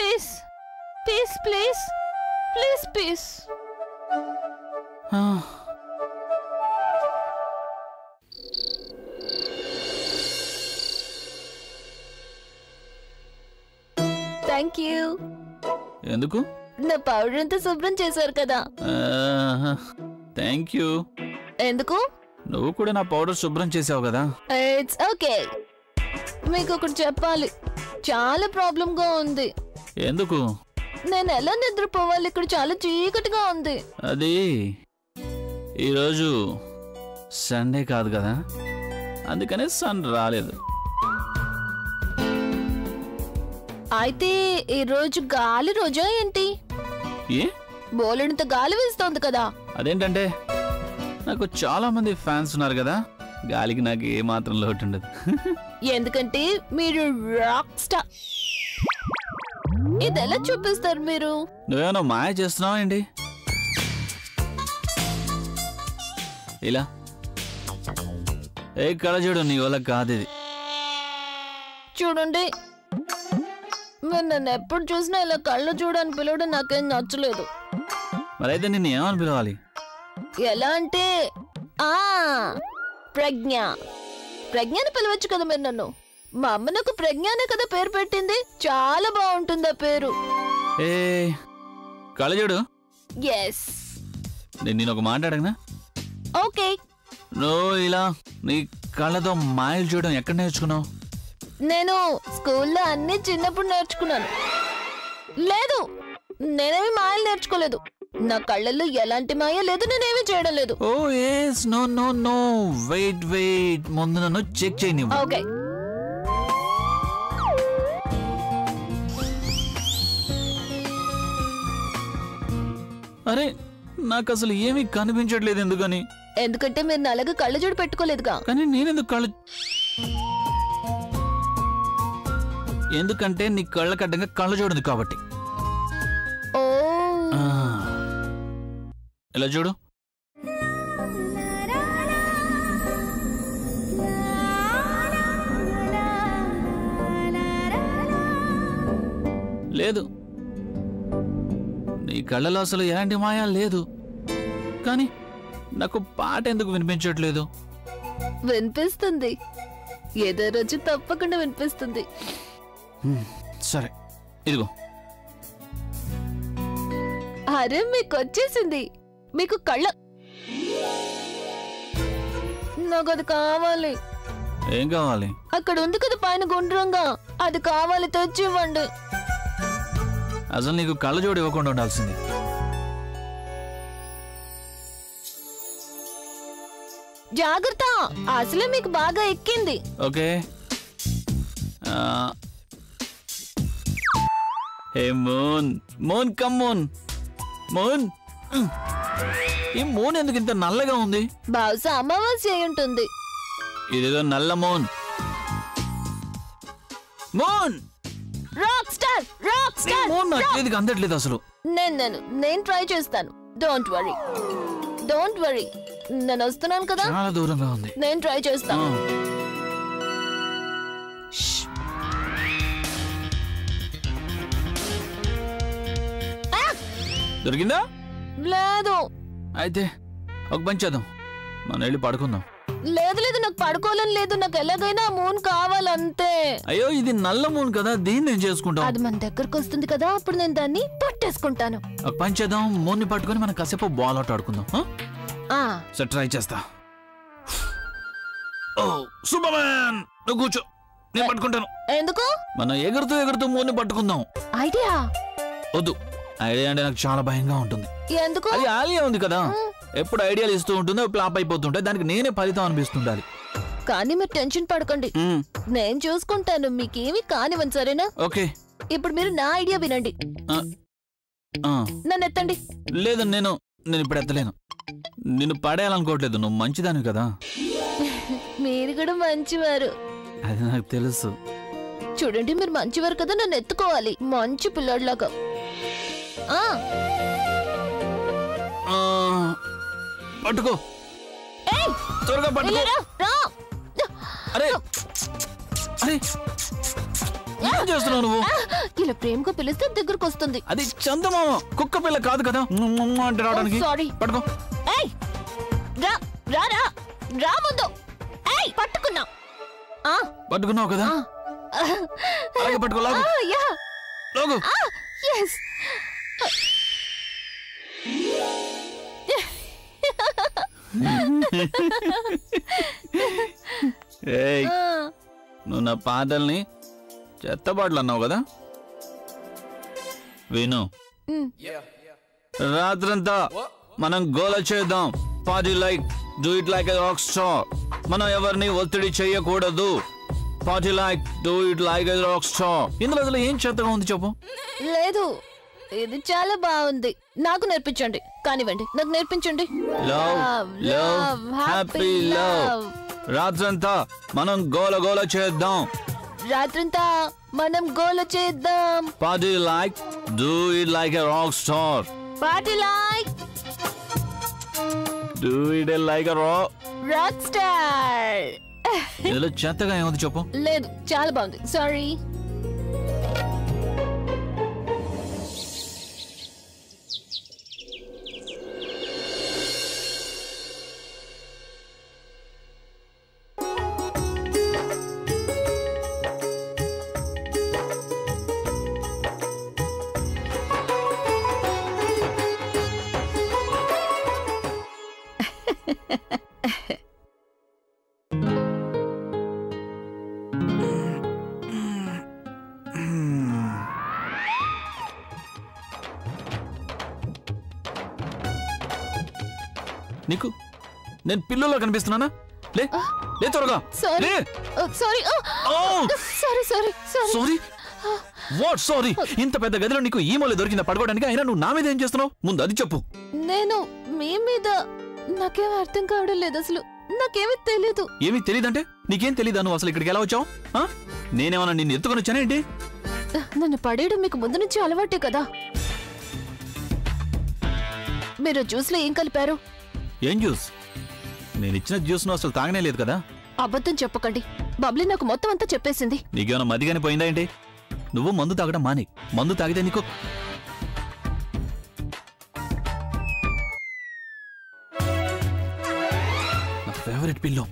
Peace. Peace, please. Please, peace. Thank you ఎందుకు? నా పౌడర్ అంతా శుభ్రం చేశారు కదా. థ్యాంక్ యూ ఎందుకు? నువ్వు కూడా నా పౌడర్ శుభ్రం చేసావు కదా. ఇట్స్ ఓకే మీకు ఒకటి చెప్పాలి. చాలా ప్రాబ్లం గా ఉంది. ఎందుకు? నేను ఎలా నిద్రపోవాలి? ఇక్కడ చాలా చీకటిగా ఉంది. అది ఈరోజు సండే కాదు కదా? అందుకనే సన్ రాలేదు. అయితే ఈ రోజు గాలి రోజా ఏంటి? ఏ? బోలెడంత గాలి వీస్తోంది కదా. అదేంటంటే నాకు చాలా మంది ఫ్యాన్స్ ఉన్నారు కదా? గాలికి నాకు ఏ మాత్రం లోటు ఉండదు. ఎందుకంటే మీరు రాక్ స్టార్ ఇది ఎలా చూపిస్తారు మీరు? నువ్వేమన్నా మాయ చేస్తున్నావా ఏంటి? ఇలా. ఏ కళజోడు నీ వల్ల కాదు ఇది. చూడండి. మీరు నన్ను ఎప్పుడు చూసినా ఇలా కళ్ళు చూడని పిలవడం నాకేం నచ్చలేదు. మరైతే నిన్ను ఏమని పిలవాలి? ఎలా అంటే ఆ ప్రజ్ఞ. ప్రజ్ఞని పిలవచ్చు కదా మీరు నన్ను. మా అమ్మ నాకు ప్రజ్ఞానే కదా పేరు పెట్టింది. చాలా బాగుంటుంది ఆ పేరు. ఏ కళజోడు ఎస్ నేను నేను ఒక మాట అడగనా? ఓకే. నువ్వు ఇలా నీ కళ్ళతో మాయలు చూడడం ఎక్కడ నేర్చుకున్నావు? నేను స్కూల్లో అన్ని చిన్నప్పుడు నేర్చుకున్నాను. లేదు నేనేమి మాయలు నేర్చుకోలేదు. నా కళ్ళల్లో ఎలాంటి మాయ లేదు నేనేమి చేయడం లేదు. ఓ yes no no no. Wait wait ముందు నన్ను చెక్ చేయని ఓకే. అరే నాకు అసలు ఏమీ కనిపించట్లేదు ఎందుకని? ఎందుకంటే మీరు నల్లగా కళ్ళజోడు పెట్టుకోలేదుగా. కానీ నేనెందుకు కళ్ళు ఎందుకంటే నీ కళ్ళ కడ్డంగా కళ్ళ చూడదు కాబట్టి. ఓ. ఆ. ఇలా చూడు లేదు. కళ్ళలో అసలు ఎలాంటి మాయా లేదు. కానీ నాకు పాట ఎందుకు వినిపించట్లేదు? వినిపిస్తుంది. ఏదో రోజు తప్పకుండా వినిపిస్తుంది. సరే. ఇదిగో. అరే మీకు వచ్చేసింది మీకు కళ్ళ నాకు అది కావాలి. ఏం కావాలి? అక్కడ ఉంది కదా పైన గుండ్రంగా. అది కావాలి తెచ్చి ఇవ్వండి అసలు నీకు కళ్ళజోడు ఇవ్వకుండా ఉండాల్సింది. జాగ్రత్త అసలే మీకు బాగా ఎక్కింది. Okay. Hey moon moon come moon moon. ఈ మూన్ ఎందుకు ఇంత నల్లగా ఉంది? బహుశా అమావాస్య అయి ఉంటుంది. ఇదేదో నల్ల moon. Moon! Rock star rock star moon నా చేతికి అందట్లేదు అసలు. నేను నేను నేను ట్రై చేస్తాను. డోంట్ వరీ డోంట్ వరీ నేను వస్తున్నాను కదా? చాలా దూరంగా ఉంది. నేను ట్రై చేస్తాను. దొరికిందా? లేదు. అయితే ఒక పని చేద్దాం. మనం వెళ్ళి పడుకుందాం. లేదు లేదు నాకు పడుకోవాలని లేదు. నాకు ఎలాగైనా మూన్ కావాలంతే. అయ్యో ఇది నల్ల మూన్ కదా దీన్ని నేను చేసుకుంటాం. అది మన దగ్గరకు వస్తుంది కదా అప్పుడు నేను దాన్ని పట్టేసుకుంటాను. పని చేద్దాం మూన్ని పట్టుకొని మనం కాసేపు బాల్ అవుట్ ఆడుకుందాం ఆ? సరే ట్రై చేస్తా. ఓ సూపర్ మ్యాన్ నువ్వు కూర్చో నేను పట్టుకుంటాను. ఎందుకు? మనం ఎగురుతూ ఎగురుతూ మూన్ని పట్టుకుందాం. ఐడియా? వద్దు ఐడియా అంటే నాకు చాలా భయంగా ఉంటుంది. ఎందుకు? అది ఆలియా ఉంది కదా. ఎప్పుడు ఐడియాలు ఇస్తూ ఉంటుందో ఫ్లాప్ అయిపోతుంటాయి దానికి నేనే ఫలితం అనిపిస్తుండాలి. కానీ మీరు టెన్షన్ పడకండి. నేను చూసుకుంటాను మీకేమి కానివ్వండి సరేనా? ఓకే. ఇప్పుడు మీరు నా ఐడియా వినండి. నన్ను ఎత్తండి. లేదు నేను నేను ఇప్పుడు ఎత్తలేను. నిన్ను పడేయాలనుకోవట్లేదు నువ్వు మంచిదానివి కదా. మీరు కూడా మంచివారు. అది నాకు తెలుసు. చూడండి మీరు మంచివారు కదా నన్ను ఎత్తుకోవాలి. మంచి పిల్లాడిలాగా. ఆ, పట్టుకో. ఏయ్, త్వరగా పట్టుకో. అరే! అరే! ఏం చేస్తున్నావు నువ్వు? ఇలా ప్రేమగా పిలిస్తే దగ్గరకు వస్తుంది. అది చందమామ. కుక్క పిల్ల కాదు కదా? అంటే రావడానికి. సారీ. పట్టుకో. ఏయ్! రా! రా రా! రా ముందు. ఏయ్! పట్టుకున్నా. ఆ! పట్టుకున్నావు కదా. అలాగే పట్టుకో లాగు. యా! లాగు. ఎస్ ఏయ్ నువ్వు నా పాటల్ని చెత్తబాట్లు అన్నావు కదా? విను. రాత్రంతా మనం గోల చేద్దాం. Party like do it like rock star మనం ఎవరిని ఒత్తిడి చేయకూడదు. Party like do it like rock star ఇందులో అసలు ఏం చెత్తగా ఉంది చెప్పు? లేదు. ఇది చాలా బాగుంది. నాకు నేర్పించండి. కానివ్వండి. నాకు నేర్పించండి. Love happy love. రాత్రంతా మనం గోల గోల చేద్దాం. రాత్రంతా మనం గోల చేద్దాం. Party like do it like a rock star party like do it like a rock rock star ఇందులో చెత్తగా ఏముంది చెప్పు. లేదు చాలా బాగుంది. సారీ నేను పిల్లలో కనిపిస్తున్నానా? లే లే త్వరగా. సారీ. లే. Sorry sorry sorry sorry. Sorry? What sorry? ఇంత పెద్ద గదిలో నీకు ఈ మూల దొరికిందా? పడుకోవడానికి అయినా నువ్వు నా మీద ఏం చేస్తున్నావు? ముందు అది చెప్పు. నేను మీ మీద నాకేం అర్థం కావడం లేదు అసలు. నాకేమీ తెలీదు. ఏమీ తెలియదంటే నీకేం తెలియదా నువ్వు అసలు ఇక్కడికి ఎలా వచ్చావు? నేనేమన్నా నిన్ను ఎత్తుకొని వచ్చానేంటి నన్ను పడేయడం మీకు ముందు నుంచి అలవాటే కదా. మీరు జ్యూస్లో ఏం కలిపారు? ఏం జ్యూస్? నేను ఇచ్చిన జ్యూస్ నువ్వు అసలు తాగనే లేదు కదా. అబద్ధం చెప్పకండి. బబ్లీ నాకు మొత్తం అంతా చెప్పేసింది. నీకేమైనా మదిగాని పోయిందా ఏంటి? నువ్వు మందు తాగడం మాని. మందు తాగితే నీకు నా ఫేవరెట్ పిల్లో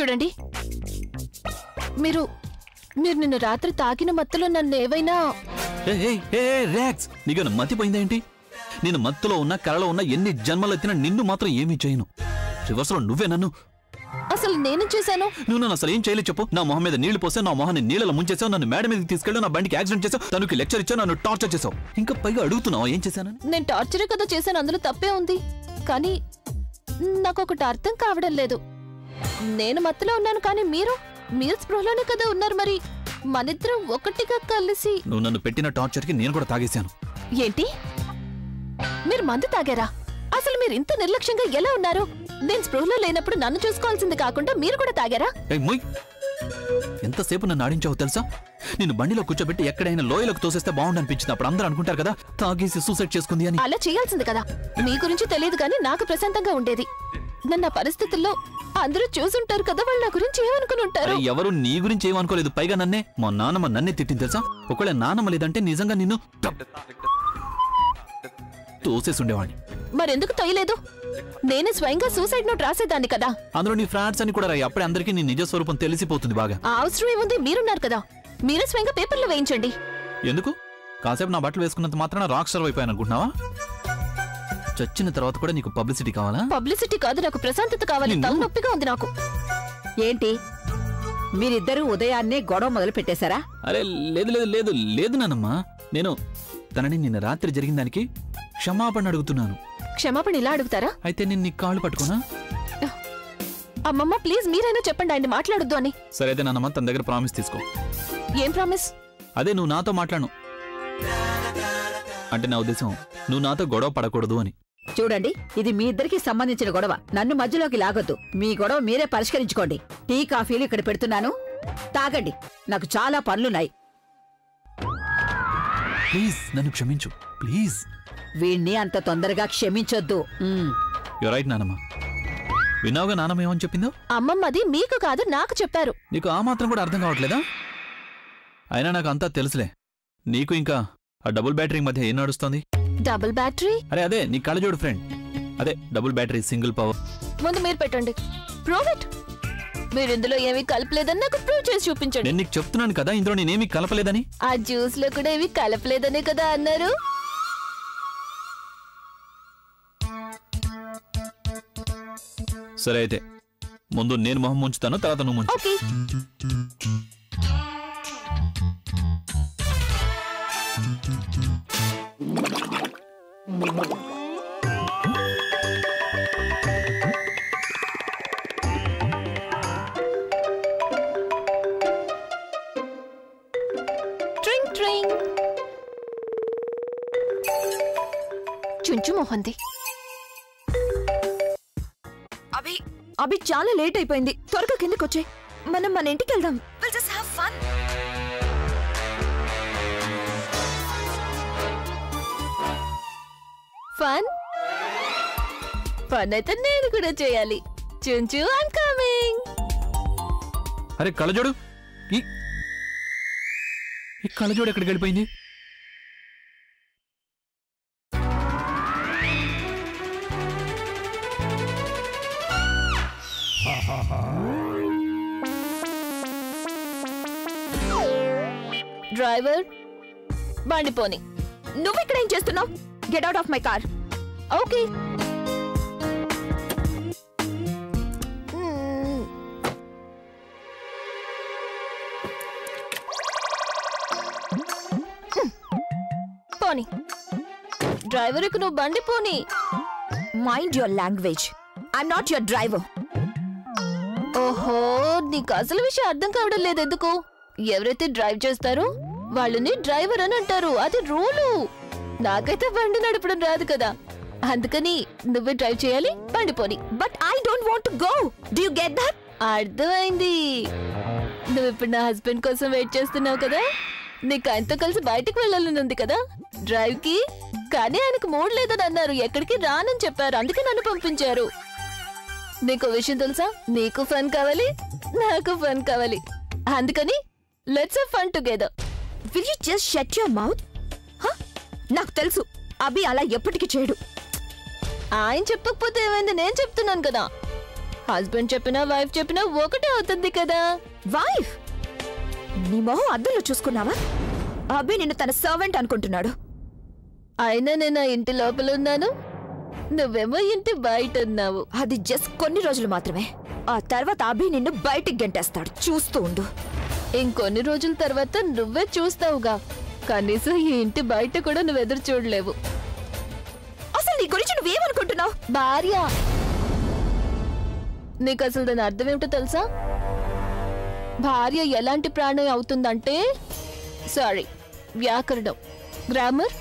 చూడండి. మీరు మీరు నిన్న రాత్రి తాగిన మత్తులో నన్ను ఏవైనా ఏ, ఏ, ఏ, ఏ, రిలాక్స్ నీకేమైనా మతి పోయిందా ఏంటి? నేను మత్తులో ఉన్న కళలో ఉన్న ఎన్ని జన్మలు ఎత్తినా నిన్ను మాత్రం ఏమీ చేయను. రివర్స్లో నువ్వే నన్ను. అసలు నేనేం చేశాను? నువ్వు నన్ను అసలు ఏం చేయలేదు చెప్పు. నా మొహం మీద నీళ్ళు పోసావు నా మొహాన్ని నీళ్ళలో ముంచేసావు నన్ను మేడ మీదకి తీసుకెళ్ళి నా బండికి యాక్సిడెంట్ చేసావు తనకి లెక్చర్ ఇచ్చావు నన్ను టార్చర్ చేసావు. ఇంకా పైగా అడుగుతున్నావు ఏం చేశానని? నేను టార్చరే కదా చేశాను అందులో తప్పే ఉంది. కానీ నాకు ఒకటి అర్థం కావడం లేదు. నేను మత్తులో ఉన్నాను కానీ మీరు మీరు స్పృహలోనే కదా ఉన్నారు మరి. మనిద్దరం ఒకటిగా కలిసి నువ్వు నన్ను పెట్టిన టార్చర్కి నేను కూడా తాగేశాను. ఏంటి? మీరు మందు తాగారా? అసలు మీరు ఇంత నిర్లక్ష్యంగా ఎలా ఉన్నారు? నేను స్పృహలో లేనప్పుడు నన్ను చూసుకోవాల్సింది కాకుండా మీరు కూడా తాగారా? ఎంతసేపు నన్ను ఆడించావో తెలుసా? నేను బండిలో కూర్చోబెట్టి ఎక్కడైనా లోయలకు తోసేస్తే బాగుండు అనిపించింది అప్పుడు అందరూ అనుకుంటారు కదా తాగేసి సూసైడ్ చేసుకుంది అని. అలా చేయాల్సింది కదా. మీ గురించి తెలియదు కానీ నాకు ప్రశాంతంగా ఉండేది. నన్ను ఆ పరిస్థితుల్లో అందరూ చూసుంటారు కదా వాళ్ళు నా గురించి ఏమనుకుని ఉంటారు? ఎవరు నీ గురించి ఏమనుకోలేదు? పైగా నన్నే మా నాన్నమ్మ నన్నే తిట్టింది తెలుసా? ఒకవేళ నాన్నమ్మ లేదంటే నిజంగా నిన్ను తోసేసి ఉండేవాడిని మరెందుకు తొయ్యలేదు నేనే స్వయంగా సూసైడ్ నోట్ రాసేదాన్ని కదా. అందులో నీ ఫ్రాండ్స్ అని కూడా రాయి. అప్పుడే అందరికీ నీ నిజ స్వరూపం తెలిసిపోతుంది బాగా. ఆ అవసరం ఏముంది? మీరున్నారు కదా. మీరే స్వయంగా పేపర్లో వేయించండి. ఎందుకు? కాసేపు నా బట్టలు వేసుకున్నంత మాత్రాన రాక్ స్టార్ అయిపోయాను అనుకుంటున్నావా? చచ్చిన తర్వాత కూడా నీకు పబ్లిసిటీ కావాలా? పబ్లిసిటీ కాదు నాకు ప్రశాంతత కావాలి. తలనొప్పిగా ఉంది నాకు. ఏంటి? మీరిద్దరూ ఉదయాన్నే గొడవ మొదలు పెట్టేశారా అరే లేదు లేదు లేదు లేదు నానమ్మా. నేను తనని నిన్న రాత్రి జరిగిన దానికి క్షమాపణ అడుగుతున్నాను. క్షమాపణ ఇలా అడుగుతారా? అయితే నేను నీ కాళ్ళు పట్టుకున్నా అమ్మమ్మ ప్లీజ్ మీరైనా చెప్పండి ఆయన మాట్లాడొద్దు అని. సరే అయితే నానమ్మ తన దగ్గర ప్రామిస్ తీసుకో. ఏం ప్రామిస్? అదే నువ్వు నాతో మాట్లాడను. అంటే నా ఉద్దేశం నువ్వు నాతో గొడవ పడకూడదు అని. చూడండి ఇది మీ ఇద్దరికి సంబంధించిన గొడవ. నన్ను మధ్యలోకి లాగొద్దు. మీ గొడవ మీరే పరిష్కరించుకోండి. టీ కాఫీలు ఇక్కడ పెడుతున్నాను. తాగండి. నాకు చాలా పనులున్నాయి. ప్లీజ్ నన్ను క్షమించు. ప్లీజ్. వీణ్ణి అంత తొందరగా క్షమించొద్దు. రైట్ నానమ్మ. విన్నావుగా నానమ్మ ఏమని చెప్పిందో? అమ్మమ్మది మీకు కాదు నాకు చెప్పారు. నీకు ఆ మాత్రం కూడా అర్థం కావట్లేదా? అయినా నాకు అంతా తెలుసులే. నీకు ఇంకా ఆ డబుల్ బ్యాటరీ మధ్య ఏం నడుస్తోంది? Double battery? అరే అదే నీ కళ్ళజోడు ఫ్రెండ్. అదే డబుల్ బ్యాటరీ సింగిల్ పవర్. ముందు మీరు పెట్టండి. ప్రూవ్ ఇట్ మీరు ఇందులో ఏమీ కలపలేదని నాకు ప్రూవ్ చేసి చూపించండి. నేను నీకు చెప్తున్నాను కదా ఇందులో నేనేమీ కలపలేదని? ఆ జ్యూస్లో కూడా ఏమీ కలపలేదనే కదా అన్నారు. సరే అయితే ముందు నేను మొహం ముంచుతాను తర్వాత నువ్వు ముంచు. ఓకే చుంచు మోహంది అభి అభి చాలా లేట్ అయిపోయింది. త్వరగా కిందకి వచ్చే మనం మన ఇంటికి వెళ్దాం ఫన్ ఫన్? అయితే నేను కూడా చేయాలి. చుంచు ఐమ్ కమింగ్ అరే కళ్ళజోడు. ఈ ఈ కళ్ళజోడు ఎక్కడికి వెళ్ళిపోయింది? డ్రైవర్ బండి పోని. నువ్వు ఇక్కడ ఏం చేస్తున్నావు? Get out of my car okay పోనీ డ్రైవర్కి నువ్వు బండి పోనీ. Mind your language I'm not your driver ఓహో నీకు అసలు విషయం అర్థం కావడం లేదు ఎందుకు? ఎవరైతే డ్రైవ్ చేస్తారో వాళ్ళని డ్రైవర్ అని అంటారు. అది రూలు నాకైతే బండి నడపడం రాదు కదా. అందుకని నువ్వే డ్రైవ్ చేయాలి బండి పోని. But I don't want to go do you get that అర్థమైంది. నువ్వు ఇప్పుడు నా హస్బెండ్ కోసం వెయిట్ చేస్తున్నావు కదా. నీకు ఆయనతో కలిసి బయటికి వెళ్ళాలని ఉంది కదా. డ్రైవ్కి కానీ ఆయనకు మూడ్ లేదని అన్నారు. ఎక్కడికి రానని చెప్పారు. అందుకే నన్ను పంపించారు. నీకు విషయం తెలుసా? నీకు ఫన్ కావాలి నాకు ఫన్ కావాలి. అందుకని let's fun together will you just shut your mouth హా నాకు తెలుసు. అభి అలా ఎప్పటికీ చేయడు. ఆయన చెప్పకపోతే ఏమైంది? నేను చెప్తున్నాను కదా. హస్బెండ్ చెప్పినా వైఫ్ చెప్పినా ఒకటే అవుతుంది కదా. వైఫ్ నీ మొహం అద్దంలో చూసుకున్నావా? అభి నిన్ను తన సర్వెంట్ అనుకుంటున్నాడు. అయినా నేను ఇంటి లోపల ఉన్నాను. నువ్వేమో ఇంటి బయట ఉన్నావు. అది జస్ట్ కొన్ని రోజులు మాత్రమే. ఆ తర్వాత అభి నిన్ను బయటికి గెంటేస్తాడు. చూస్తూ ఉండు. ఇంకొన్ని రోజుల తర్వాత నువ్వే చూస్తావుగా. కనీసం ఈ ఇంటి బయట కూడా నువ్వు ఎదురు చూడలేవు. అసలు నీ గురించి నువ్వేమనుకుంటున్నావు? భార్య. నీకు అసలు దాని అర్థం ఏమిటో తెలుసా? భార్య ఎలాంటి ప్రాణం అవుతుందంటే సారీ వ్యాకరణం. గ్రామర్?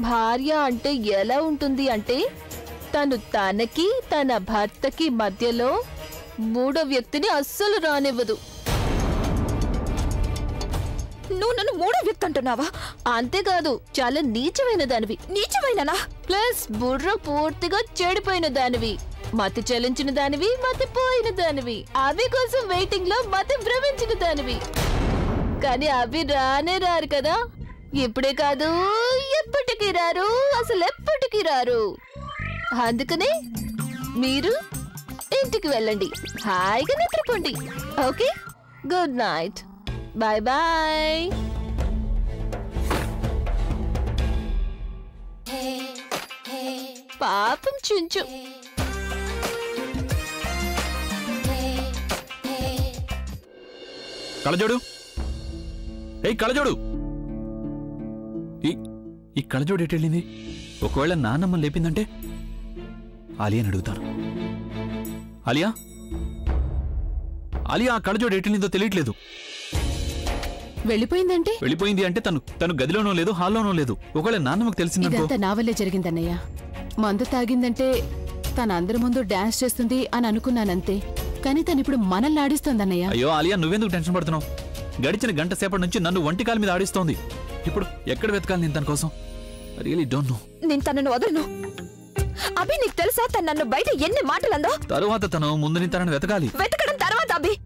భార్య అంటే ఎలా ఉంటుంది అంటే తను తనకి తన భర్తకి మధ్యలో మూడో వ్యక్తిని అస్సలు రానివ్వదు. నువ్వు నన్ను మూడో వ్యక్తి అంటున్నావా? అంతేకాదు చాలా నీచమైన దానివి. నీచమైననా? ప్లస్ బుర్ర పూర్తిగా చెడిపోయిన దానివి. మతి చలించిన దానివి మతి పోయిన దానివి. అవి కోసం వెయిటింగ్లో మతి భ్రమించిన దానివి. కానీ అవి రానే రారు కదా. ఇప్పుడే కాదు ఎప్పటికీ రారు అసలు ఎప్పటికీ రారు. అందుకనే మీరు ఇంటికి వెళ్ళండి. హాయిగా నిద్రపోండి. Okay? Good night bye bye పాపం చుంచు. కళ్ళజోడు. ఏయ్ కళ్ళజోడు. ఈ ఈ కళ్ళజోడు ఎటెళ్ళింది? ఒకవేళ నాన్నమ్మ లేపిందంటే ఆలియాని అడుగుతాను. ఆలియా? ఆలియా ఆ కళ్ళజోడు ఎటెళ్ళిందో తెలియట్లేదు. వెళ్ళిపోయిందంటే? వెళ్ళిపోయింది అంటే తను తను గదిలోనో లేదు హాల్లోనో లేదు. ఒకవేళ నాన్నమ్మకు తెలిసిందనుకో. ఇదంతా నా వల్లే జరిగిందన్నయ్య. మందు తాగిందంటే తన అందరి ముందు డాన్స్ చేస్తుంది అని అనుకున్నానంతే. కానీ తను ఇప్పుడు మనల్ని ఆడిస్తోందన్నయ్య. అయ్యో ఆలియా నువ్వెందుకు టెన్షన్ పడుతున్నావు? గడిచిన గంట సేపటి నుంచి నన్ను వంటికాల మీద ఆడిస్తోంది. ఇప్పుడు ఎక్కడ వెతకాలి నేను తన కోసం? రియలీ డోంట్ నో నేను తనను వదలను. అభి నీకు తెలుసా తను నన్ను బయట ఎన్ని మాటలు అందో తరువాత తను ముందు నీ తనని వెతకాలి. వెతకడం తర్వాత అభి.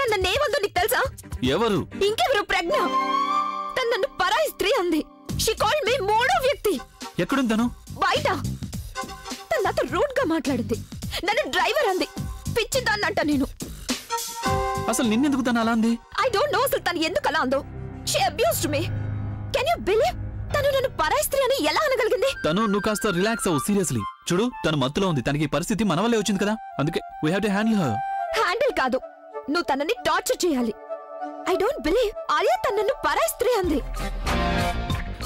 తను నీకు తెలుసా? ఎవరు? ఇంకెవరు ప్రజ్ఞ? తను నన్ను పరాయి స్త్రీ అంది. షీ కాల్ మీ మూడో వ్యక్తి. తను బయట. తను నాతో రూట్గా మాట్లాడింది. నన్ను డ్రైవర్ అంది. నేను. అసలు నిన్నెందుకు తను అలా అంది? ఐ డోంట్ నో అసలు తను ఎందుకు అలా అందో. She abused me can you believe తను నన్ను పరాయి స్త్రీ అని ఎలా అనగలిగింది? తను నువ్వు కాస్త రిలాక్స్ అవ్వు సీరియస్లీ చూడు తను మత్తులో ఉంది. తనకి పరిస్థితి మన వల్లే వచ్చింది కదా. అందుకే we have to handle her handle కాదు. నువ్వు తనని టార్చర్ చేయాలి. ఐ డోంట్ బిలీవ్ ఆలియా తను నన్ను పరాయి స్త్రీ అంది.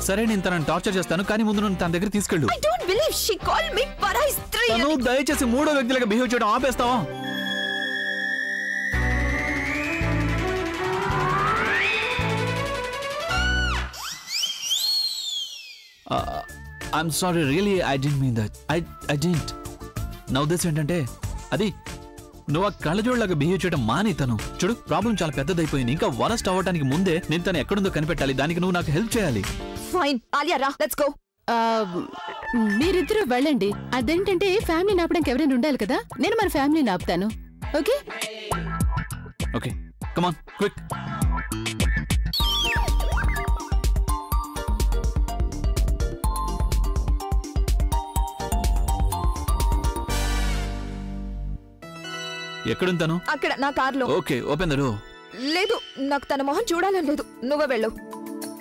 సరే నేను తనని టార్చర్ చేస్తాను కానీ ముందు నన్ను తన దగ్గర తీసుకెళ్ళు. I don't believe she call me పరాయి స్త్రీ తను దయచేసి మూడో వ్యక్తులుగా బిహేవ్ చేయడం ఆపేస్తావా? I'm sorry really I didn't mean that I I didn't నా ఉద్దేశం ఏంటంటే అది నువ్వు ఆ కళ్ళజోళ్ళగా బిహేవ్ చేయడం మాని తను చూడు ప్రాబ్లం చాలా పెద్దదైపోయింది. ఇంకా వరస్ట్ అవ్వడానికి ముందే నేను తను ఎక్కడుందో కనిపెట్టాలి. దానికి నువ్వు నాకు హెల్ప్ చేయాలి. ఫైన్ ఆలియా రా లెట్స్ గో ఆ, మీరిద్దరూ వెళ్ళండి. అదేంటంటే ఫ్యామిలీ నాపడానికి ఎవరైనా ఉండాలి కదా? నేను మన ఫ్యామిలీని ఆపుతాను. Okay okay come on quick ఎక్కడుంది తను అక్కడ నా కార్లో. Okay open the door. లేదు నాకు తన మొహం చూడాలని లేదు. నువ్వే వెళ్ళు.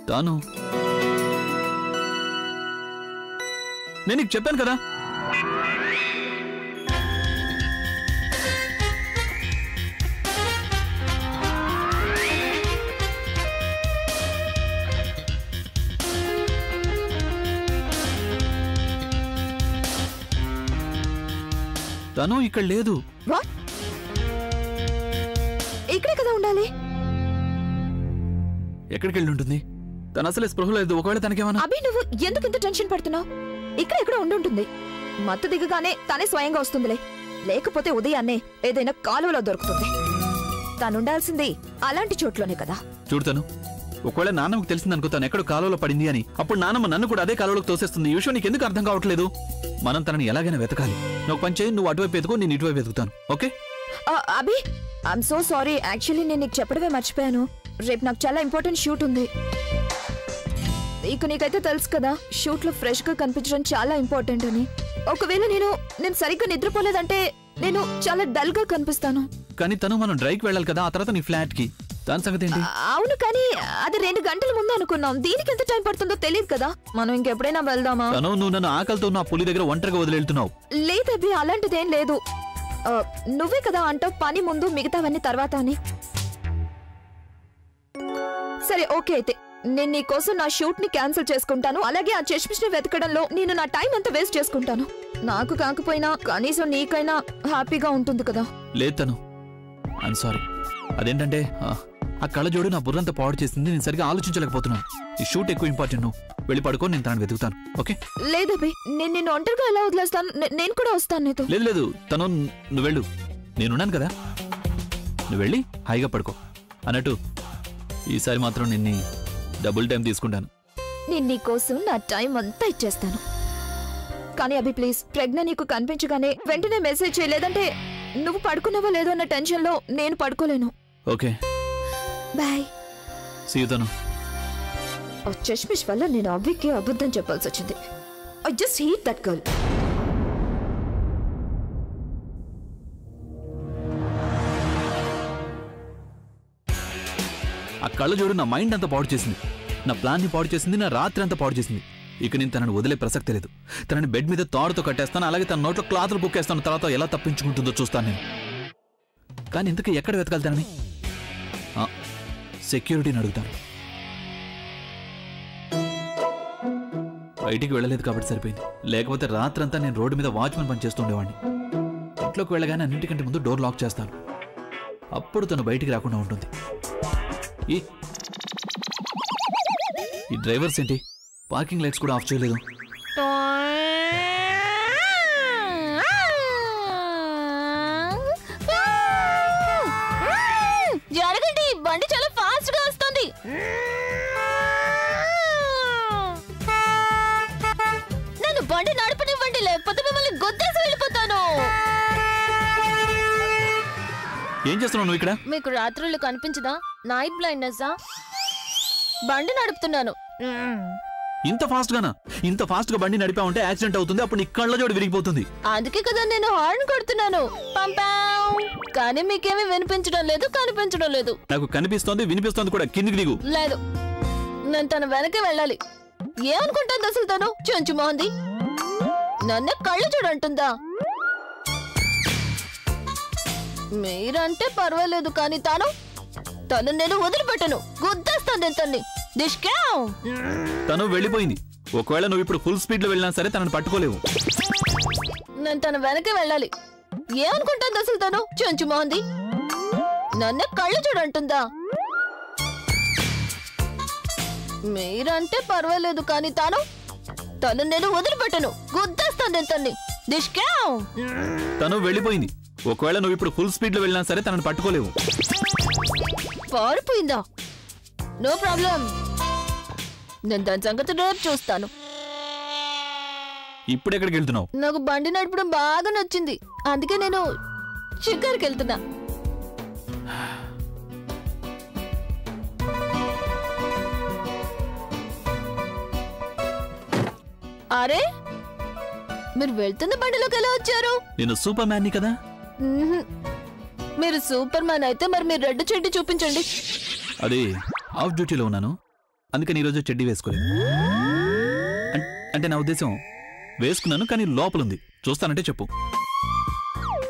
తాను. నేను నీకు చెప్పాను కదా. తను ఇక్కడ లేదు. వాట్ ఇక్కడే కదా ఉండాలి. ఎక్కడికి వెళ్ళి ఉంటుంది తను అసలే స్పృహ లేదు. ఒకవేళ తనకేమన్నా అభి నువ్వు ఎందుకు ఇంత టెన్షన్ పడుతున్నావు? ఇక్కడ ఎక్కడ ఉండుంటుంది. మత్తు దిగగానే తనే స్వయంగా వస్తుందిలే. లేకపోతే ఉదయాన్నే ఏదైనా కాలువలో దొరుకుతుంది. తనుండాల్సింది అలాంటి చోట్లోనే కదా. చూడతాను ఒకవేళ నాన్నమ్మకి తెలిసింది అనుకో తను ఎక్కడో కాలువలో పడింది అని అప్పుడు నాన్నమ్మ నన్ను కూడా అదే కాలువలోకి తోసేస్తుంది. ఈ విషయం నీకు ఎందుకు అర్థం కావట్లేదు? మనం తనని ఎలాగైనా వెతకాలి. నువ్వు పని చేయి నువ్వు అటువైపు వెతుకో నేను ఇటువైపు వెతుకుతాను. Okay? Abhi I'm so sorry actually నేను నీకు చెప్పడమే మర్చిపోయాను. రేపు నాకు చాలా ఇంపార్టెంట్ షూట్ ఉంది. ఇక నీకైతే తెలుసు కదా షూట్లో ఫ్రెష్గా కనిపించడం చాలా ఇంపార్టెంట్ అని. ఒకవేళ నేను నేను సరిగ్గా నిద్రపోలేదంటే నేను చాలా డల్గా కనిపిస్తాను. కానీ తను మనం డ్రైవ్కి వెళ్ళాలి కదా ఆ తర్వాత నీ ఫ్లాట్కి దాని సంగతి ఏంటి? అవును కానీ అది రెండు గంటల ముందు అనుకున్నాం. దీనికి ఎంత టైం పడుతుందో తెలియదు కదా. మనం ఇంకెప్పుడైనా వెళ్దామా? తను నువ్వు నన్ను ఆకలితో నా పులి దగ్గర ఒంటరిగా వదిలేళ్తున్నావు. లేదబ్బి అలాంటిదేం లేదు. నువ్వే కదా అంటావు పని ముందు మిగతావన్నీ తర్వాత అని. సరే ఓకే అయితే. నేను నీ కోసం నా షూట్ని క్యాన్సిల్ చేసుకుంటాను. అలాగే ఆ చెష్మిష్ని వెతకడంలో నేను నా టైం అంతా వేస్ట్ చేసుకుంటాను. నాకు కాకపోయినా కనీసం నీకైనా హ్యాపీగా ఉంటుంది కదా. లేదు తను. సారీ అదేంటంటే ఆ, కళ్ళజోడు నా బుర్రంతా పాడు చేసింది. నేను సరిగా ఆలోచించలేకపోతున్నాను. ఈ షూట్ ఎక్కువ ఇంపార్టెంట్ నువ్వు. వెళ్ళి పడుకో నేను తనని వెతుకుతాను. ఓకే? లేదబ్బి నేను నిన్ను ఒంటరిగా ఎలా వదిలేస్తాను? నే- నేను కూడా వస్తాను నీతో. లేదు లేదు. తను నువ్వు వెళ్ళు. నేనున్నాను కదా. నువ్వు వెళ్ళి హాయిగా పడుకో. అన్నట్టు ఈసారి మాత్రం నిన్ని డబుల్ టైం తీసుకుంటాను. నేను నీకోసం నా టైం అంతా ఇచ్చేస్తాను. కానీ అభి ప్లీజ్ ప్రజ్ఞ నీకు కనిపించగానే వెంటనే మెసేజ్ చేయలేదంటే నువ్వు పడుకున్నావో లేదో అన్న టెన్షన్లో నేను పడుకోలేను. ఓకే. బాయ్ సీతను ఆ చష్మిష్ వల్ల నేను అవ్వికి అబద్ధం చెప్పాల్సి వచ్చింది. I just hit that girl ఆ కళ్ళ చూడు నా మైండ్ అంతా పాడు చేసింది. నా ప్లాన్ని పాడు చేసింది నా రాత్రి అంతా పాడు చేసింది. ఇక నేను తనని వదిలే ప్రసక్తి లేదు. తనని బెడ్ మీద తాడుతో కట్టేస్తాను అలాగే తన నోట్లో క్లాత్లు బుక్కేస్తాను తర్వాత ఎలా తప్పించుకుంటుందో చూస్తాను నేను. కానీ ఇంతకీ ఎక్కడ వెతకాలి తనని? సెక్యూరిటీని అడుగుతాను బయటికి వెళ్ళలేదు కాబట్టి సరిపోయింది. లేకపోతే రాత్రంతా నేను రోడ్డు మీద వాచ్మెన్ పని చేస్తుండేవాడిని ఇంట్లోకి వెళ్ళగానే అన్నింటికంటే ముందు డోర్ లాక్ చేస్తాను. అప్పుడు తను బయటికి రాకుండా ఉంటుంది. ఈ ఈ డ్రైవర్స్ ఏంటి? పార్కింగ్ లైట్స్ కూడా ఆఫ్ చేయలేదు. చేస్తున్నావు నువ్వు ఇక్కడ? మీకు రాత్రులు కనిపించదా? నైట్ బ్లైండ్నెస్సా బండి నడుపుతున్నాను. ఇంత ఫాస్ట్ గానా? ఇంత ఫాస్ట్గా బండి నడిపావంటే యాక్సిడెంట్ అవుతుంది అప్పుడు నీ కళ్ళ జోడు విరిగిపోతుంది. అందుకే కదా నేను హార్న్ కొడుతున్నాను. పంపాం కానీ మీకేమీ వినిపించడం లేదు కనిపించడం లేదు. నాకు కనిపిస్తోంది వినిపిస్తోంది కూడా కిందికి దిగు. లేదు. నేను తన వెనకే వెళ్ళాలి. ఏమనుకుంటుంది అసలు తను? చెంచు మోహంది నన్నే కళ్ళు చూడంటుందా మీరంటే పర్వాలేదు కానీ తాను తను నేను వదిలిపెట్టను. గుద్దేస్తాను నేను తన్ని తను వెళ్ళిపోయింది. ఒకవేళ నువ్వు ఇప్పుడు ఫుల్ స్పీడ్లో వెళ్ళినా సరే తనని పట్టుకోలేవు. నేను తన వెనకే వెళ్ళాలి. ఏమనుకుంటుంది అసలు తను? చెంచు మోహంది. నన్నే కళ్ళు చూడంటుందా? మీరంటే పర్వాలేదు కానీ తాను తను నేను వదిలిపెట్టను. గుద్దేస్తాను నేను తన్ని దిష్కావ్ తను వెళ్ళిపోయింది. ఒకవేళ నువ్వు ఇప్పుడు ఫుల్ స్పీడ్లో వెళ్ళినా సరే తనని పట్టుకోలేవు. పారిపోయిందా? నో ప్రాబ్లం నేను దాని సంగతి రేపు చూస్తాను. ఇప్పుడు ఎక్కడికి వెళ్తున్నావు? నాకు బండి నడపడం బాగా నచ్చింది. అందుకే నేను షికార్కి వెళ్తున్నా. అరే మీరు వెళ్తున్న బండిలోకి ఎలా వచ్చారు? నేను సూపర్ మ్యాన్ని కదా. మీరు సూపర్ మ్యాన్ అయితే మరి మీరు రెడ్ చెడ్డి చూపించండి. అది ఆఫ్ డ్యూటీలో ఉన్నాను. అందుకని ఈరోజు చెడ్డీ వేసుకోలేదు. అంటే నా ఉద్దేశం వేసుకున్నాను కానీ లోపలుంది. చూస్తానంటే చెప్పు.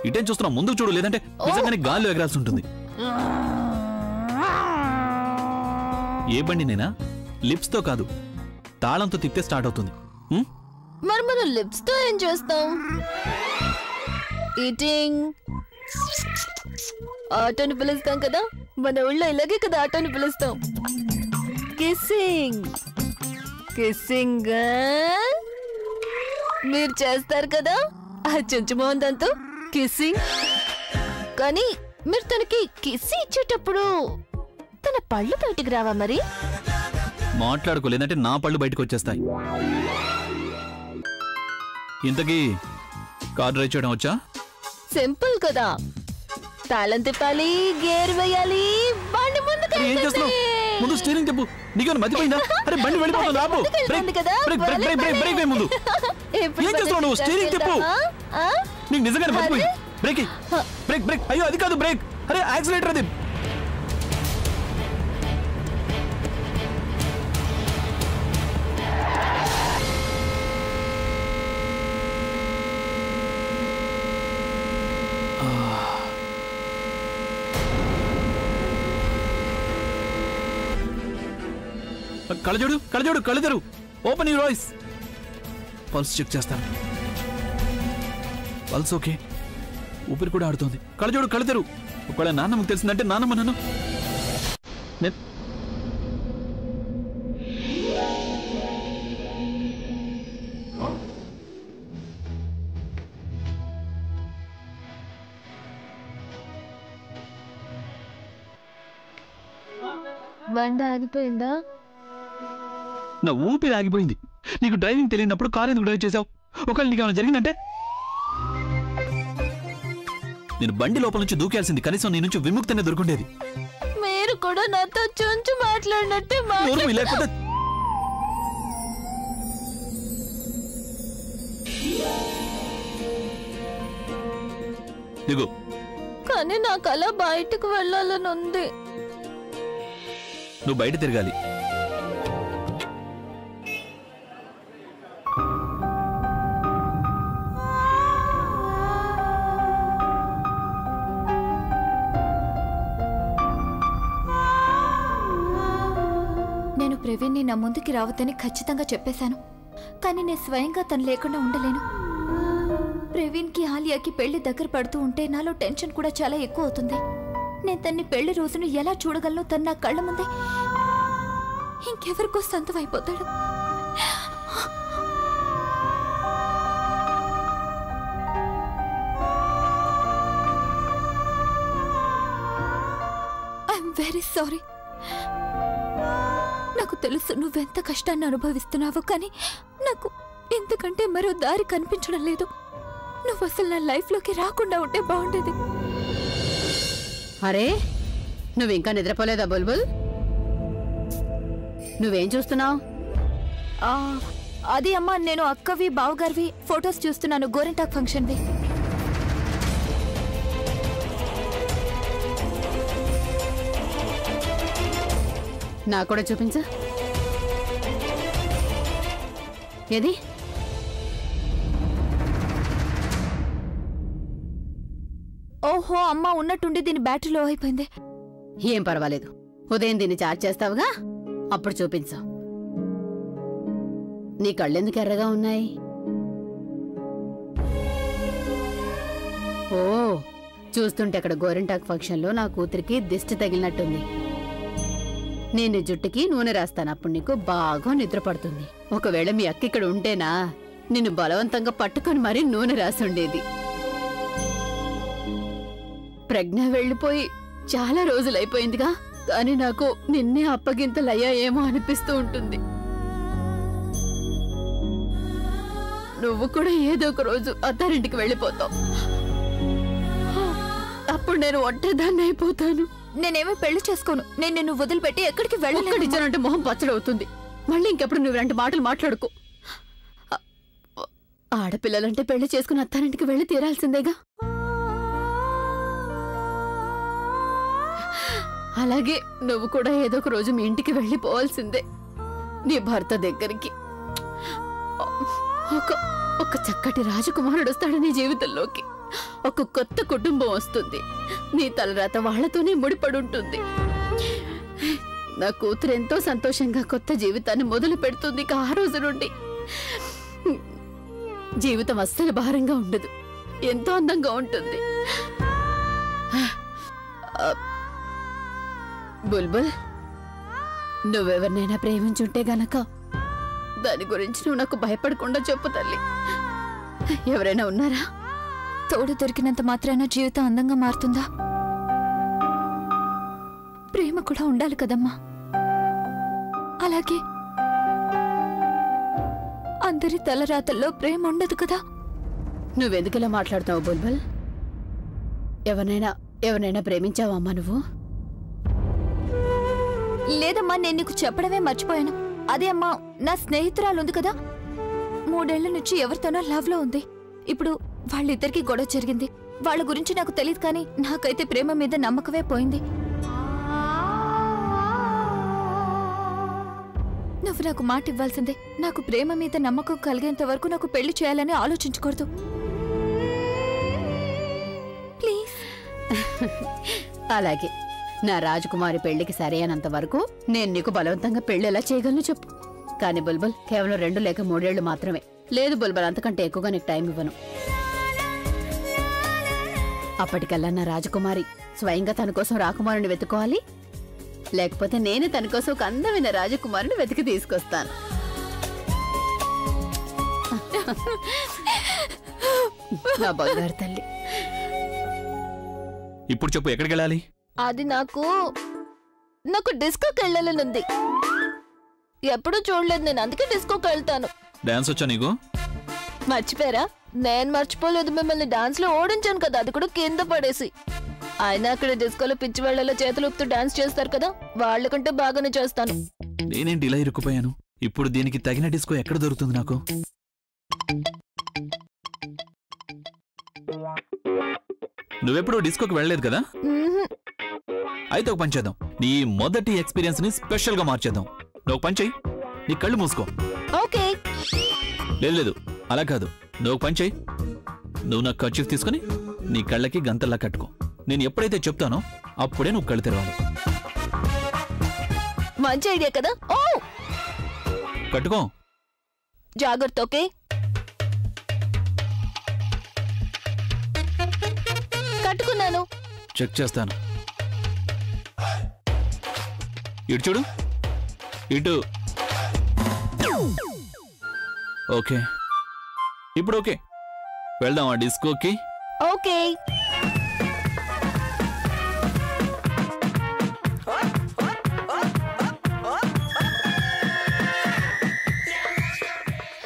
ఇటేం చూస్తున్నావు ముందుకు చూడు లేదంటే నిజంగానే గాల్లో ఎగరాల్సి ఉంటుంది. ఏ బండి నేనా? లిప్స్తో కాదు. తాళంతో తిప్పితే స్టార్ట్ అవుతుంది? మరి మనం లిప్స్తో ఏం చేస్తాం? ఈటింగ్ ఆటోని పిలుస్తాం కదా మన ఊళ్ళో ఇలాగే కదా ఆటోని పిలుస్తాం. కిస్సింగ్ కిస్సింగ్ మీరు చేస్తారు కదా ఆ చెంచుమోహన్ దాంతో కిస్సింగ్ కానీ మీరు తనకి కిస్ ఇచ్చేటప్పుడు తన పళ్ళు బయటికి రావా మరి? మాట్లాడుకోలేదంటే నా పళ్ళు బయటకు వచ్చేస్తాయి. ఇంతకీ కార్ డ్రైవ్ చేయడం వచ్చా? సింపుల్ కదా. తాళం తిప్పాలి గేర్ వేయాలి బండి ముందుకు ఏం చేస్తున్నావు? ముందు స్టీరింగ్ చెప్పు నీకేమైనా మతిపోయిందా? అరే బండి వెళ్ళిపోతుంది ఆపు brake brake brake brake brake వేయి ముందు. ఏం చేస్తున్నావు నువ్వు? స్టీరింగ్ తిప్పు. నీకు నిజంగానే మతిపోయింది. బ్రేక్. Brake brake. అయ్యో అది కాదు బ్రేక్. అరే యాక్సిలేటర్ అది. కళ్ళజోడు కళ్ళజోడు కళ్ళిద్దరు open your eyes pulse check చేస్తాను. పల్స్ ఓకే ఊపిరి కూడా ఆడుతోంది. కళ్ళజోడు కళ్ళిద్దరు ఒకవేళ నాన్నమ్మకు తెలిసిందంటే నాన్నమ్మ నన్ను బండి ఆగిపోయిందా? నా ఊపిరి ఆగిపోయింది. నీకు డ్రైవింగ్ తెలియనప్పుడు కార్ ఎందుకు డ్రైవ్ చేసావు ఒకవేళ నీకు ఏమైనా జరిగిందంటే? నేను బండి లోపల నుంచి దూకేయాల్సింది కనీసం నీ నుంచి విముక్తనే దొరుకుండేది. మీరు కూడా నాతో చుంచు మాట్లాడినట్టే లేకపోతే దిగు కానీ నాకు అలా బయటకు వెళ్ళాలని ఉంది. నువ్వు బయట తిరగాలి. రెవెన్ని ప్రవీణ్ని నా ముందుకి రావద్దని ఖచ్చితంగా చెప్పేశాను. కానీ నేను స్వయంగా తను లేకుండా ఉండలేను. ప్రవీణ్కి ఆలియాకి పెళ్ళి దగ్గర పడుతూ ఉంటే నాలో టెన్షన్ కూడా చాలా ఎక్కువ అవుతుంది. నేను తన్ని పెళ్ళి రోజును ఎలా చూడగలను తను నా కళ్ళ ముందే? ఇంకెవరికో సొంతం అయిపోతాడు. ఐఎమ్ వెరీ సారీ తెలుసు నువ్వెంత కష్టాన్ని అనుభవిస్తున్నావో కానీ నాకు ఇంతకంటే మరో దారి కనిపించడం లేదు. నువ్వు అసలు నా లైఫ్లోకి రాకుండా ఉంటే బాగుండేది. అరే నువ్వు ఇంకా నిద్రపోలేదా బుల్బుల్? నువ్వేం చూస్తున్నావు? అది అమ్మా నేను అక్కవి బావగారివి ఫొటోస్ చూస్తున్నాను గోరెంటాక్ ఫంక్షన్వి. నాకు కూడా చూపించు. ఏది? ఓహో అమ్మ ఉన్నట్టుండి దీని బ్యాటరీ లో అయిపోయింది. ఏం పర్వాలేదు. ఉదయం దీన్ని చార్జ్ చేస్తావుగా? అప్పుడు చూపించు. నీ కళ్ళెందుకు ఎర్రగా ఉన్నాయి? ఓ చూస్తుంటే అక్కడ గోరింటాక్ ఫంక్షన్లో నా కూతురికి దిష్టి తగిలినట్టుంది. నేను జుట్టుకి నూనె రాస్తాను. అప్పుడు నీకు బాగా నిద్ర పడుతుంది. ఒకవేళ మీ అక్క ఇక్కడ ఉంటేనా నిన్ను బలవంతంగా పట్టుకొని మరీ నూనె రాసుండేది. ప్రజ్ఞ వెళ్ళిపోయి చాలా రోజులైపోయిందిగా కానీ నాకు నిన్నే అప్పగింతలయ్యాయేమో అనిపిస్తూ ఉంటుంది. నువ్వు కూడా ఏదో ఒక రోజు అత్తారింటికి వెళ్ళిపోతావు. అప్పుడు నేను ఒంటరిదాన్ని అయిపోతాను. నేనేమీ పెళ్ళి చేసుకోను. నేను నిన్ను వదిలిపెట్టి ఎక్కడికి ఒక్కడిచ్చానంటే మొహం పచ్చడవుతుంది. మళ్ళీ ఇంకెప్పుడు నువ్వు ఇలాంటి మాటలు మాట్లాడుకో. ఆడపిల్లలంటే పెళ్ళి చేసుకుని అత్తారింటికి వెళ్ళి తీరాల్సిందేగా? అలాగే నువ్వు కూడా ఏదో ఒక రోజు మీ ఇంటికి వెళ్ళిపోవాల్సిందే నీ భర్త దగ్గరికి. ఒక ఒక చక్కటి రాజకుమారుడు వస్తాడు నీ జీవితంలోకి. ఒక కొత్త కుటుంబం వస్తుంది. నీ తలరాత వాళ్ళతోనే ముడిపడి ఉంటుంది నా కూతురు ఎంతో సంతోషంగా కొత్త జీవితాన్ని మొదలు పెడుతుంది ఆ రోజు నుండి. జీవితం అస్సలు భారంగా ఉండదు. ఎంతో అందంగా ఉంటుంది. బుల్బుల్ నువ్వెవరినైనా ప్రేమించుంటే గనక దాని గురించి నువ్వు నాకు భయపడకుండా చెప్పు తల్లి. ఎవరైనా ఉన్నారా? తోడు దొరికినంత మాత్రాన జీవితం అందంగా మారుతుందా? ప్రేమ కూడా ఉండాలి కదమ్మా. అలాగే అందరి తలరాతల్లో ప్రేమ ఉండదు కదా? నువ్వెందుకు ఇలా మాట్లాడుతావు బుల్బుల్? ఎవరినైనా ఎవరినైనా ప్రేమించావా అమ్మా నువ్వు? లేదమ్మా నేను నీకు చెప్పడమే మర్చిపోయాను. అదే అమ్మా నా స్నేహితురాలు ఉంది కదా? మూడేళ్ళ నుంచి ఎవరితోనో లవ్లో ఉంది. ఇప్పుడు వాళ్ళిద్దరికి గొడవ జరిగింది. వాళ్ళ గురించి నాకు తెలియదు కానీ నాకైతే ప్రేమ మీద నమ్మకమే పోయింది. నువ్వు నాకు మాట ఇవ్వాల్సిందే. నాకు ప్రేమ మీద నమ్మకం కలిగేంత వరకు నాకు పెళ్ళి చేయాలని ఆలోచించకూడదు. ప్లీజ్. అలాగే. నా రాజకుమారి పెళ్ళికి సరైనంత వరకు నేను నీకు బలవంతంగా పెళ్ళి ఎలా చేయగలను చెప్పు. కానీ బుల్బుల్ కేవలం రెండు లేక మూడేళ్ళు మాత్రమే. లేదు బుల్బుల్ అంతకంటే ఎక్కువగా నీకు టైం ఇవ్వను. అప్పటికల్లా నా రాజకుమారి స్వయంగా తన కోసం రాకుమారుని వెతుకోవాలి లేకపోతే నేనే తన కోసం ఒక అందమైన రాజకుమారుని వెతికి తీసుకొస్తాను. నా బంగారు తల్లి. ఇప్పుడు చెప్పు ఎక్కడికి వెళ్ళాలి అది నాకు నాకు డిస్కోకి వెళ్ళాలనుంది ఎప్పుడూ చూడలేదు నేను అందుకే డిస్కోకి వెళ్తాను. డాన్స్ వచ్చా నీకు? మర్చిపోయారా? నేను మర్చిపోలేదు మిమ్మల్ని డాన్స్లో ఓడించాను కదా అది కూడా కింద పడేసి. అయినా అక్కడ డిస్కోలో పిచ్చి వాళ్ళలో చేతులు ఊపుతూ డాన్స్ చేస్తారు కదా వాళ్ళకంటే బాగానే చేస్తాను. నేనేంటి ఇలా ఇరుక్కుపోయాను? ఇప్పుడు దీనికి తగిన డిస్కో ఎక్కడ దొరుకుతుంది నాకు? నువ్వెప్పుడు డిస్కోకి వెళ్ళలేదు కదా. అయితే ఒక పని చేద్దాం. నీ మొదటి ఎక్స్పీరియన్స్ని స్పెషల్గా మార్చేద్దాం. నువ్వు పని చెయ్యి నీ కళ్ళు మూసుకో. ఓకే. లేదు లేదు. అలా కాదు. నువ్వు పని చెయ్యి నువ్వు నా ఖర్చు తీసుకుని నీ కళ్ళకి గంతల్లా కట్టుకో. నేను ఎప్పుడైతే చెప్తానో అప్పుడే నువ్వు కళ్ళు తెరవాలి. మంచి ఐడియా కదా? ఓ! కట్టుకో. జాగ్రత్త ఓకే కట్టుకున్నాను. చెక్ చేస్తాను. ఇటు చూడు. ఇటు. ఓకే. ఇప్పుడు ఓకే. వెళ్దామా డిస్కోకి. ఓకే.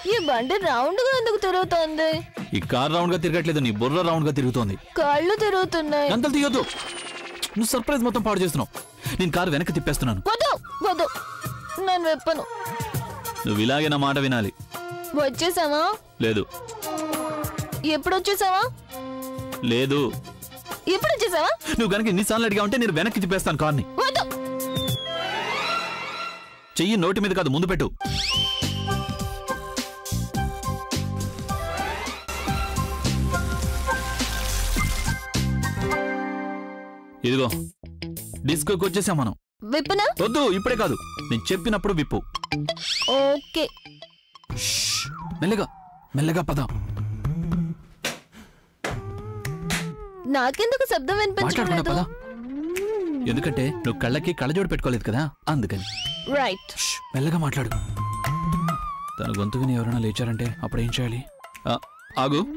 ఈ బండి రౌండ్గా ఎందుకు తిరుగుతోంది? ఈ కార్ రౌండ్గా తిరగట్లేదు నీ బుర్ర రౌండ్గా తిరుగుతోంది. కళ్ళు తిరుగుతున్నాయి. గంతలు తీయొద్దు. నువ్వు సర్ప్రైజ్ మొత్తం పాడు చేస్తున్నావు. నేను కారు వెనక్కి తిప్పేస్తున్నాను. వద్దు వద్దు. నేను వెప్పను. నువ్వు ఇలాగే నా మాట వినాలి. వచ్చేసావా? లేదు. ఎప్పుడు వచ్చేసావా లేదు. ఎప్పుడు వచ్చేసావా నువ్వు కనుక ఎన్నిసార్లు అడిగా ఉంటే నేను వెనక్కి తిప్పేస్తాను కార్ని. వద్దు. చెయ్యి నోటి మీద కాదు ముందు పెట్టు. ఇదిగో డిస్కోకి వచ్చేసాం మనం. విప్పనా? వద్దు ఇప్పుడే కాదు. నేను చెప్పినప్పుడు విప్పు. ఓకే. మెల్లగా మెల్లగా పద. నాకెందుకు శబ్దం పద. ఎందుకంటే నువ్వు కళ్ళకి కళ్ళజోడు పెట్టుకోలేదు కదా అందుకని. రైట్ మెల్లగా మాట్లాడు. తన గొంతు విని ఎవరైనా లేచారంటే అప్పుడు ఏం చేయాలి ఆగు.